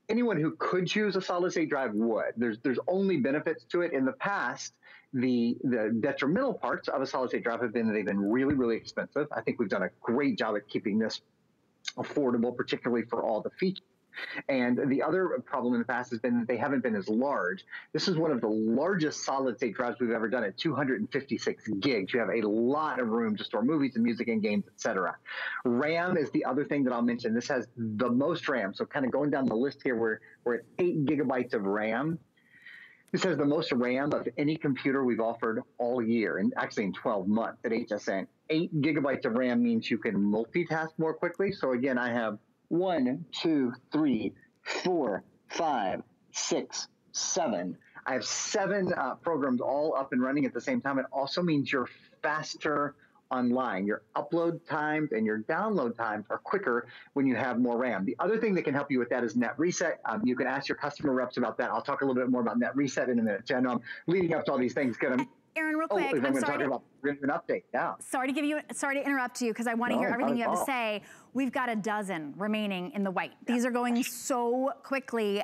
Speaker 7: anyone who could choose a solid state drive would. There's there's only benefits to it. In the past, the the detrimental parts of a solid state drive have been that they've been really really expensive. I think we've done a great job at keeping this affordable, particularly for all the features and the other problem in the past has been that they haven't been as large. This is one of the largest solid state drives we've ever done at 256 gigs. You have a lot of room to store movies and music and games, etc. RAM is the other thing that I'll mention. This has the most RAM. So kind of going down the list here, we're, we're at eight gigabytes of RAM. This has the most RAM of any computer we've offered all year, and actually in 12 months at HSN. Eight gigabytes of RAM means you can multitask more quickly. So again, I have one, two, three, four, five, six, seven. I have seven uh, programs all up and running at the same time. It also means you're faster online. Your upload times and your download times are quicker when you have more RAM. The other thing that can help you with that is Net Reset. Um, you can ask your customer reps about that. I'll talk a little bit more about Net Reset in a minute. I know I'm leading up to all these things. Gonna,
Speaker 1: Aaron, real oh, quick,
Speaker 7: oh,
Speaker 1: I'm, I'm
Speaker 7: sorry. To, about, an update. Yeah.
Speaker 1: Sorry to give you, sorry to interrupt you because I want to no, hear everything you have all. to say. We've got a dozen remaining in the white. Yeah. These are going so quickly.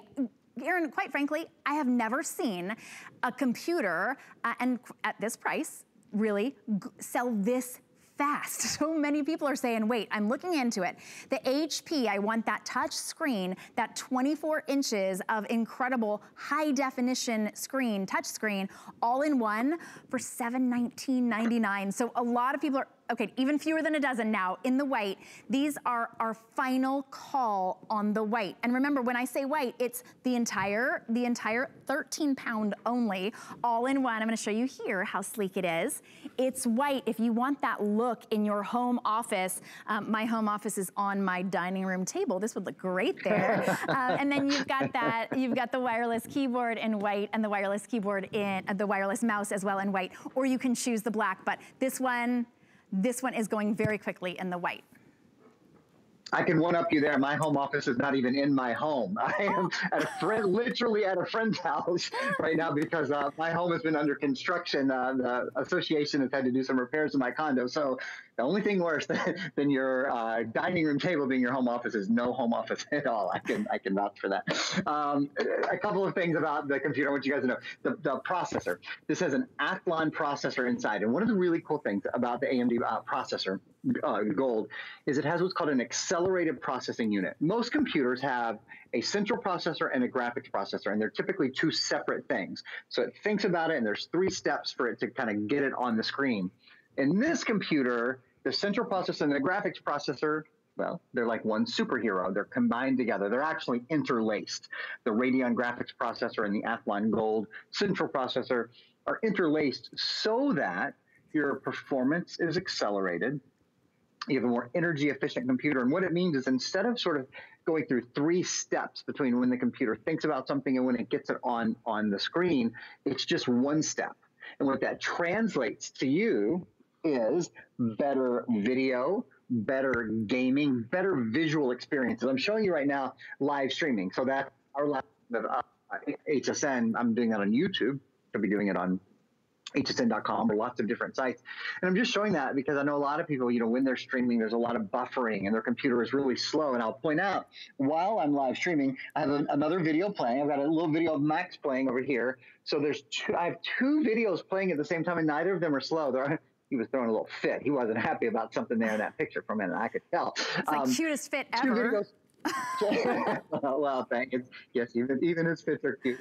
Speaker 1: Aaron, quite frankly, I have never seen a computer uh, and at this price really sell this fast. So many people are saying, wait, I'm looking into it. The HP, I want that touch screen, that 24 inches of incredible high definition screen, touch screen, all in one for $719.99. So a lot of people are, okay, even fewer than a dozen now in the white. These are our final call on the white. And remember, when I say white, it's the entire, the entire 13 pound only, all in one. I'm gonna show you here how sleek it is. It's white. If you want that look in your home office, um, my home office is on my dining room table. This would look great there. uh, and then you've got that, you've got the wireless keyboard in white and the wireless keyboard in, uh, the wireless mouse as well in white, or you can choose the black, but this one, this one is going very quickly in the white.
Speaker 7: I can one up you there. My home office is not even in my home. I am at a friend, literally at a friend's house right now because uh, my home has been under construction. Uh, the association has had to do some repairs in my condo. So the only thing worse than, than your uh, dining room table being your home office is no home office at all. I can I can vouch for that. Um, a couple of things about the computer I want you guys to know. The, the processor. This has an Athlon processor inside, and one of the really cool things about the AMD uh, processor uh, Gold is it has what's called an accelerated processing unit. Most computers have a central processor and a graphics processor, and they're typically two separate things. So it thinks about it, and there's three steps for it to kind of get it on the screen. In this computer, the central processor and the graphics processor well, they're like one superhero. They're combined together. They're actually interlaced. The Radeon graphics processor and the Athlon Gold central processor are interlaced so that your performance is accelerated you have a more energy efficient computer. And what it means is instead of sort of going through three steps between when the computer thinks about something and when it gets it on, on the screen, it's just one step. And what that translates to you is better video, better gaming, better visual experiences. I'm showing you right now live streaming. So that our live uh, HSN, I'm doing that on YouTube. I'll be doing it on hsn.com or lots of different sites. And I'm just showing that because I know a lot of people, you know, when they're streaming, there's a lot of buffering and their computer is really slow. And I'll point out while I'm live streaming, I have a, another video playing. I've got a little video of Max playing over here. So there's two, I have two videos playing at the same time and neither of them are slow. They're, he was throwing a little fit. He wasn't happy about something there in that picture for a minute. I could tell.
Speaker 1: It's um, the cutest fit ever.
Speaker 7: well, thank you. Yes, even even his fits are cute.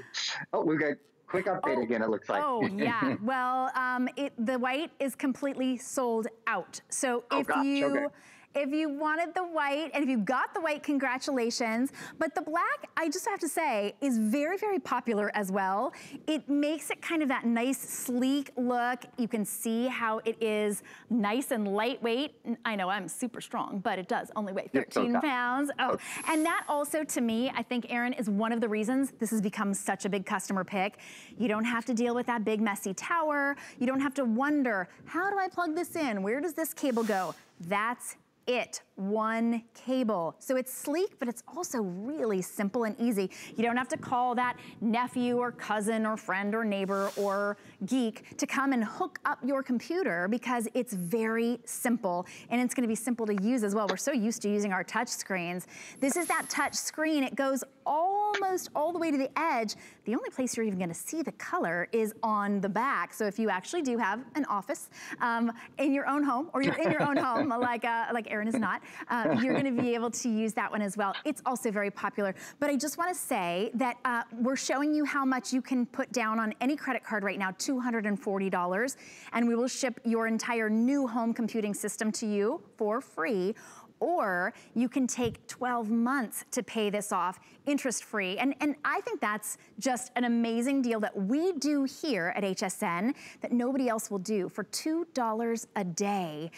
Speaker 7: Oh, we've got quick update oh, again, it looks like.
Speaker 1: Oh, yeah. well, um, it, the white is completely sold out. So oh, if gosh, you... Okay if you wanted the white, and if you got the white, congratulations. But the black, I just have to say, is very, very popular as well. It makes it kind of that nice, sleek look. You can see how it is nice and lightweight. I know I'm super strong, but it does only weigh 13 pounds. Oh, and that also, to me, I think, Aaron, is one of the reasons this has become such a big customer pick. You don't have to deal with that big, messy tower. You don't have to wonder, how do I plug this in? Where does this cable go? That's it, one cable. So it's sleek, but it's also really simple and easy. You don't have to call that nephew or cousin or friend or neighbor or geek to come and hook up your computer because it's very simple and it's gonna be simple to use as well. We're so used to using our touch screens. This is that touch screen. It goes almost all the way to the edge. The only place you're even gonna see the color is on the back. So if you actually do have an office um, in your own home or you're in your own home like, uh, like Aaron is not, uh, you're gonna be able to use that one as well. It's also very popular. But I just wanna say that uh, we're showing you how much you can put down on any credit card right now, $240, and we will ship your entire new home computing system to you for free or you can take 12 months to pay this off interest free. And, and I think that's just an amazing deal that we do here at HSN that nobody else will do for $2 a day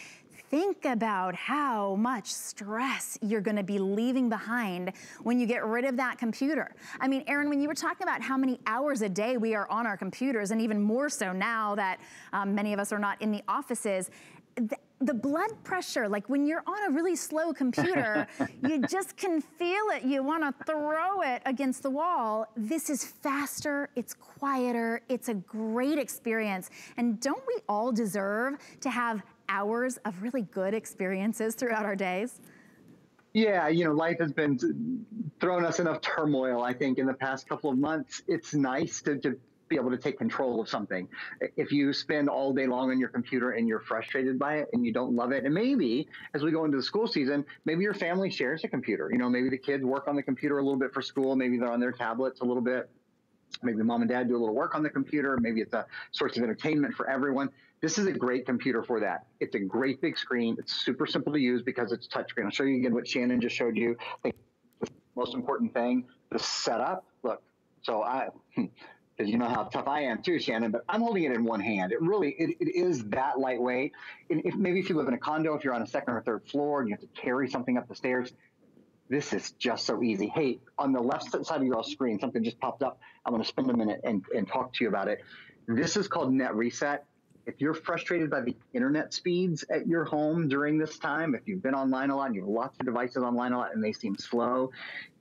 Speaker 1: think about how much stress you're gonna be leaving behind when you get rid of that computer. I mean, Aaron, when you were talking about how many hours a day we are on our computers, and even more so now that um, many of us are not in the offices, th the blood pressure, like when you're on a really slow computer, you just can feel it. You wanna throw it against the wall. This is faster, it's quieter, it's a great experience. And don't we all deserve to have hours of really good experiences throughout our days?
Speaker 7: Yeah, you know, life has been thrown us enough turmoil, I think, in the past couple of months. It's nice to, to be able to take control of something. If you spend all day long on your computer and you're frustrated by it and you don't love it, and maybe as we go into the school season, maybe your family shares a computer. You know, maybe the kids work on the computer a little bit for school, maybe they're on their tablets a little bit maybe mom and dad do a little work on the computer. Maybe it's a source of entertainment for everyone. This is a great computer for that. It's a great big screen. It's super simple to use because it's touchscreen. I'll show you again what Shannon just showed you. The most important thing, the setup. Look, so I, because hmm, you know how tough I am too, Shannon, but I'm holding it in one hand. It really, it, it is that lightweight. And if maybe if you live in a condo, if you're on a second or third floor and you have to carry something up the stairs, this is just so easy. Hey, on the left side of your screen, something just popped up. I'm going to spend a minute and, and talk to you about it. This is called Net Reset. If you're frustrated by the internet speeds at your home during this time, if you've been online a lot and you have lots of devices online a lot and they seem slow,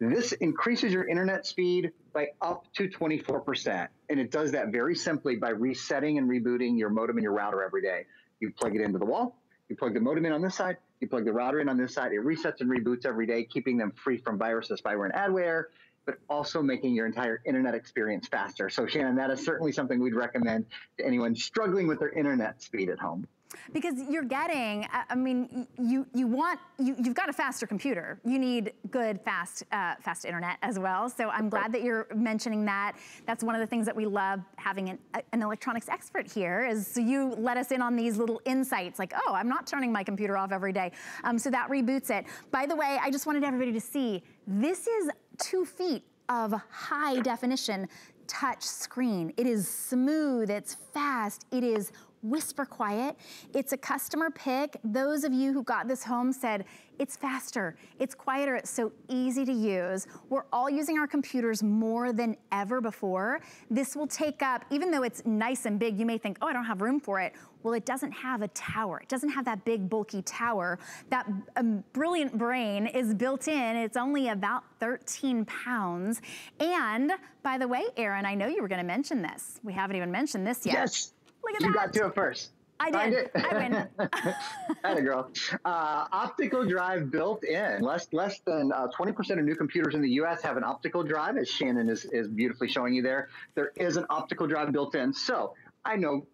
Speaker 7: this increases your internet speed by up to 24%. And it does that very simply by resetting and rebooting your modem and your router every day. You plug it into the wall, you plug the modem in on this side, you plug the router in on this side, it resets and reboots every day, keeping them free from viruses, spyware, and adware, but also making your entire internet experience faster. So, Shannon, that is certainly something we'd recommend to anyone struggling with their internet speed at home
Speaker 1: because you're getting i mean you you want you, you've got a faster computer. You need good fast uh, fast internet as well. So i'm glad that you're mentioning that. That's one of the things that we love having an, an electronics expert here is so you let us in on these little insights like oh i'm not turning my computer off every day. Um, so that reboots it. By the way i just wanted everybody to see this is two feet of high definition touch screen. It is smooth, it's fast, it is whisper quiet. It's a customer pick. Those of you who got this home said, it's faster, it's quieter, it's so easy to use. We're all using our computers more than ever before. This will take up, even though it's nice and big, you may think, oh, I don't have room for it. Well, it doesn't have a tower. It doesn't have that big bulky tower. That um, brilliant brain is built in. It's only about 13 pounds. And by the way, Aaron, I know you were gonna mention this. We haven't even mentioned this yet.
Speaker 7: Yes.
Speaker 1: Look at
Speaker 7: you
Speaker 1: that.
Speaker 7: got to it first.
Speaker 1: I did. I win.
Speaker 7: Atta girl. Uh, optical drive built in. Less less than uh, 20% of new computers in the U.S. have an optical drive, as Shannon is, is beautifully showing you there. There is an optical drive built in. So I know,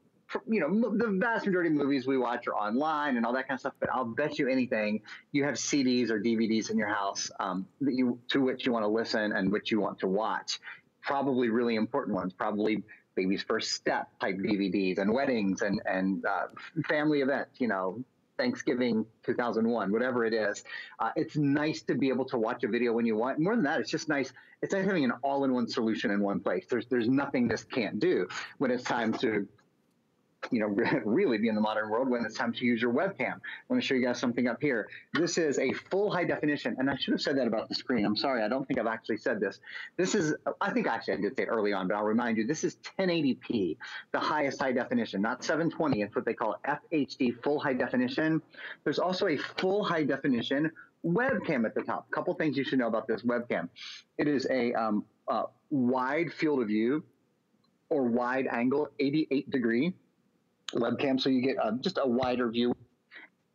Speaker 7: you know, the vast majority of movies we watch are online and all that kind of stuff. But I'll bet you anything, you have CDs or DVDs in your house um, that you to which you want to listen and which you want to watch. Probably really important ones. Probably baby's first step type DVDs and weddings and and uh, family events. You know, Thanksgiving 2001, whatever it is. Uh, it's nice to be able to watch a video when you want. More than that, it's just nice. It's like having an all-in-one solution in one place. There's there's nothing this can't do when it's time to you know, really be in the modern world when it's time to use your webcam. I want to show you guys something up here. This is a full high definition, and I should have said that about the screen. I'm sorry, I don't think I've actually said this. This is, I think actually I did say it early on, but I'll remind you, this is 1080p, the highest high definition, not 720. It's what they call FHD, full high definition. There's also a full high definition webcam at the top. A couple things you should know about this webcam. It is a um, uh, wide field of view or wide angle, 88 degree webcam so you get uh, just a wider view.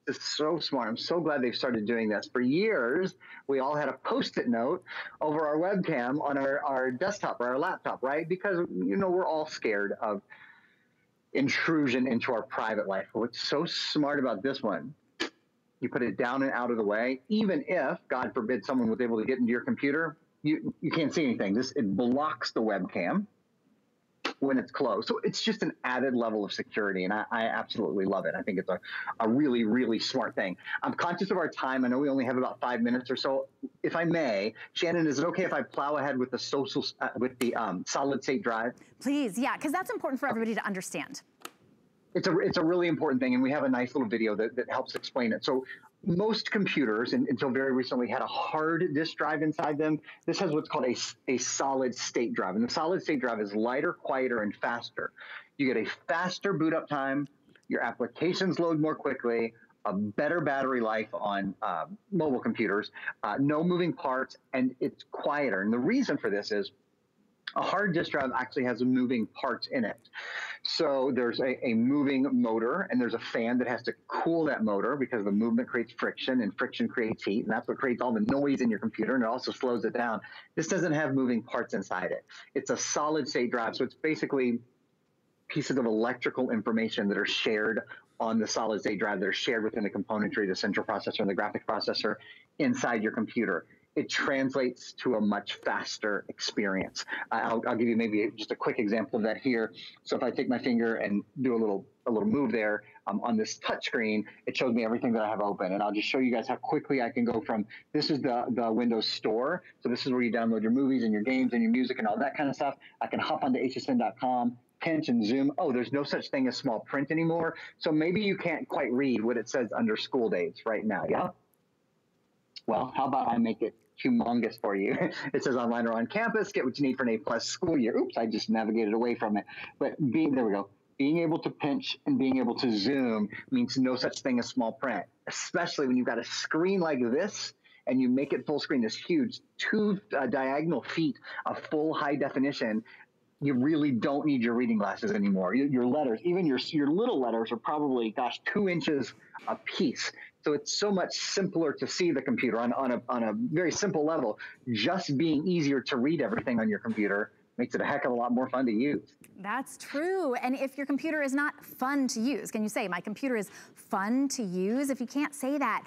Speaker 7: It's so smart. I'm so glad they've started doing this. For years, we all had a post-it note over our webcam on our, our desktop or our laptop, right? Because, you know, we're all scared of intrusion into our private life. What's so smart about this one, you put it down and out of the way, even if, God forbid, someone was able to get into your computer, you, you can't see anything. This It blocks the webcam when it's closed. So it's just an added level of security, and I, I, absolutely love it. I think it's a, a really, really smart thing. I'm conscious of our time. I know we only have about five minutes or so. If I may, Shannon, is it okay if I plow ahead with the social uh, with the um, solid state drive?
Speaker 1: Please, yeah, because that's important for everybody to understand
Speaker 7: it's a it's a really important thing, and we have a nice little video that, that helps explain it. So most computers, and, until very recently, had a hard disk drive inside them. This has what's called a, a solid state drive. And the solid state drive is lighter, quieter, and faster. You get a faster boot up time, your applications load more quickly, a better battery life on uh, mobile computers, uh, no moving parts, and it's quieter. And the reason for this is a hard disk drive actually has moving parts in it. So there's a, a, moving motor and there's a fan that has to cool that motor because the movement creates friction and friction creates heat. And that's what creates all the noise in your computer and it also slows it down. This doesn't have moving parts inside it. It's a solid state drive. So it's basically pieces of electrical information that are shared on the solid state drive that are shared within the componentry, the central processor and the graphic processor inside your computer it translates to a much faster experience. I'll, I'll, give you maybe just a quick example of that here. So if I take my finger and do a little a little move there um, on this touchscreen, it shows me everything that I have open. And I'll just show you guys how quickly I can go from this is the the Windows Store. So this is where you download your movies and your games and your music and all that kind of stuff. I can hop onto hsn.com pinch and zoom. Oh, there's no such thing as small print anymore. So maybe you can't quite read what it says under school dates right now. Yeah. Well, how about I make it humongous for you. it says online or on campus, get what you need for an A plus school year. Oops, I just navigated away from it. But being there we go. Being able to pinch and being able to zoom means no such thing as small print, especially when you've got a screen like this and you make it full screen, this huge two uh, diagonal feet of full high definition you really don't need your reading glasses anymore. Your, your, letters, even your your little letters, are probably gosh two inches a piece. So it's so much simpler to see the computer on, on, a, on a very simple level. Just being easier to read everything on your computer makes it a heck of a lot more fun to use.
Speaker 1: That's true. And if your computer is not fun to use, can you say, my computer is fun to use? If you can't say that,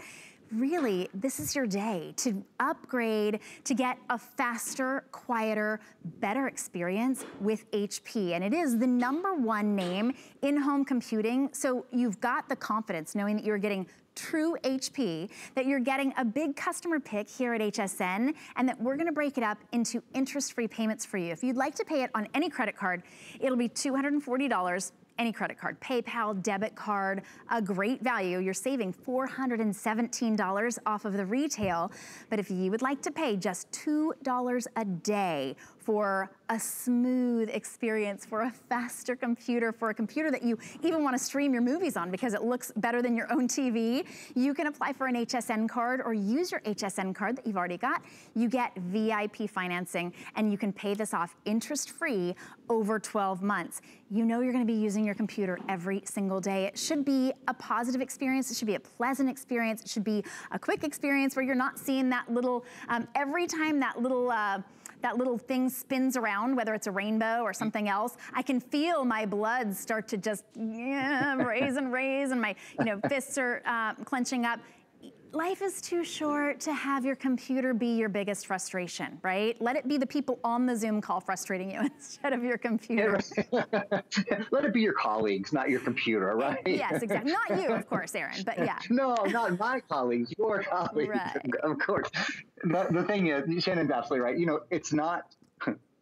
Speaker 1: really, this is your day to upgrade to get a faster, quieter, better experience with HP. And it is the number one name in home computing. So you've got the confidence knowing that you're getting true HP, that you're getting a big customer pick here at HSN, and that we're gonna break it up into interest-free payments for you. If you'd like to pay it on any credit card, it'll be $240 any credit card, PayPal, debit card, a great value. You're saving $417 off of the retail. But if you would like to pay just $2 a day for a smooth experience, for a faster computer, for a computer that you even want to stream your movies on because it looks better than your own TV, you can apply for an HSN card or use your HSN card that you've already got. You get VIP financing and you can pay this off interest-free over 12 months. You know you're gonna be using your computer every single day. It should be a positive experience. It should be a pleasant experience. It should be a quick experience where you're not seeing that little, um, every time that little, uh, that little thing spins around, whether it's a rainbow or something else, I can feel my blood start to just yeah, raise and raise and my you know fists are uh, clenching up life is too short to have your computer be your biggest frustration, right? Let it be the people on the Zoom call frustrating you instead of your computer.
Speaker 7: Let it be your colleagues, not your computer, right?
Speaker 1: Yes, exactly. Not you, of course, Aaron, but yeah.
Speaker 7: No, not my colleagues, your colleagues, right. of course. But the thing is, Shannon's absolutely right. You know, it's not,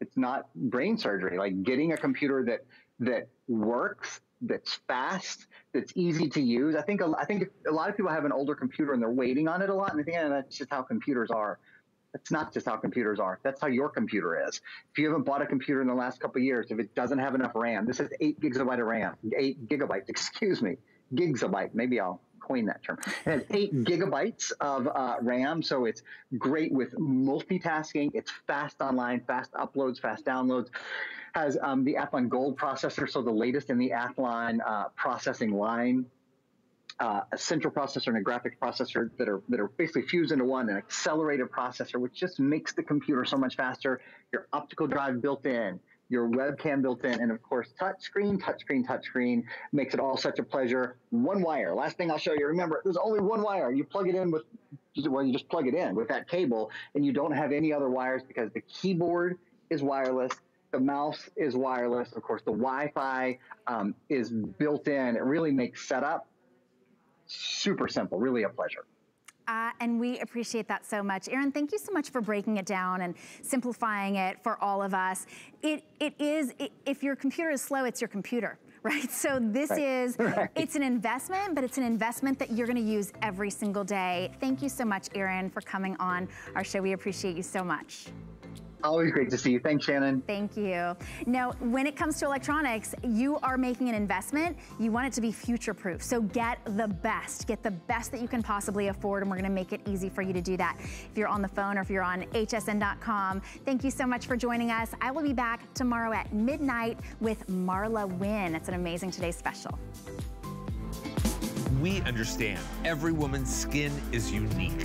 Speaker 7: it's not brain surgery. Like getting a computer that that works that's fast, that's easy to use. I think I think a lot of people have an older computer and they're waiting on it a lot, and they think yeah, that's just how computers are. That's not just how computers are. That's how your computer is. If you haven't bought a computer in the last couple of years, if it doesn't have enough RAM, this is eight gigabyte of RAM, eight gigabytes, excuse me, gigabyte. Maybe I'll coin that term. It has eight gigabytes of uh, RAM, so it's great with multitasking. It's fast online, fast uploads, fast downloads has um, the Athlon Gold processor, so the latest in the Athlon uh, processing line. Uh, a central processor and a graphics processor that are that are basically fused into one, an accelerated processor, which just makes the computer so much faster. Your optical drive built in, your webcam built in, and of course, touchscreen, touchscreen, touchscreen makes it all such a pleasure. One wire. Last thing I'll show you. Remember, there's only one wire. You plug it in with, well, you just plug it in with that cable, and you don't have any other wires because the keyboard is wireless the mouse is wireless. Of course, the Wi-Fi um, is built in. It really makes setup super simple. Really a pleasure.
Speaker 1: Uh, and we appreciate that so much. Aaron, thank you so much for breaking it down and simplifying it for all of us. It, it is, it, if your computer is slow, it's your computer right? So this right. is, right. it's an investment, but it's an investment that you're gonna use every single day. Thank you so much, Aaron, for coming on our show. We appreciate you so much.
Speaker 7: Always great to see you. Thanks, Shannon.
Speaker 1: Thank you. Now, when it comes to electronics, you are making an investment. You want it to be future-proof. So get the best. Get the best that you can possibly afford, and we're going to make it easy for you to do that. If you're on the phone or if you're on hsn.com, thank you so much for joining us. I will be back tomorrow at midnight with Marla Wynne. It's an amazing Today special.
Speaker 8: We We understand every woman's skin is unique.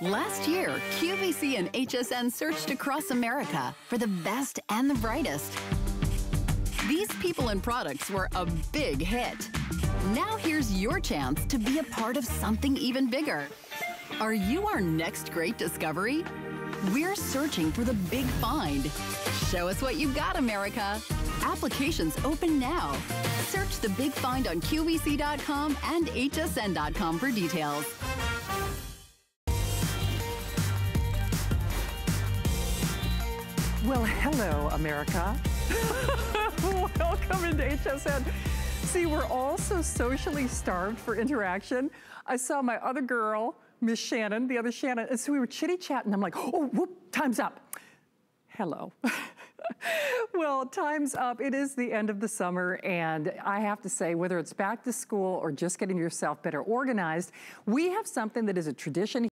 Speaker 9: Last year, QVC and HSN searched across America for the best and the brightest. These people and products were a big hit. Now here's your chance to be a part of something even bigger. Are you our next great discovery? We're searching for the big find. Show us what you've got, America. Applications open now. Search the big find on QVC.com and HSN.com for details.
Speaker 10: Well, hello, America. Welcome into HSN. See, we're all so socially starved for interaction. I saw my other girl, Miss Shannon, the other Shannon, and so we were chitty-chatting. I'm like, oh, whoop, time's up. Hello. well, time's up. It is the end of the summer, and I have to say, whether it's back to school or just getting yourself better organized, we have something that is a tradition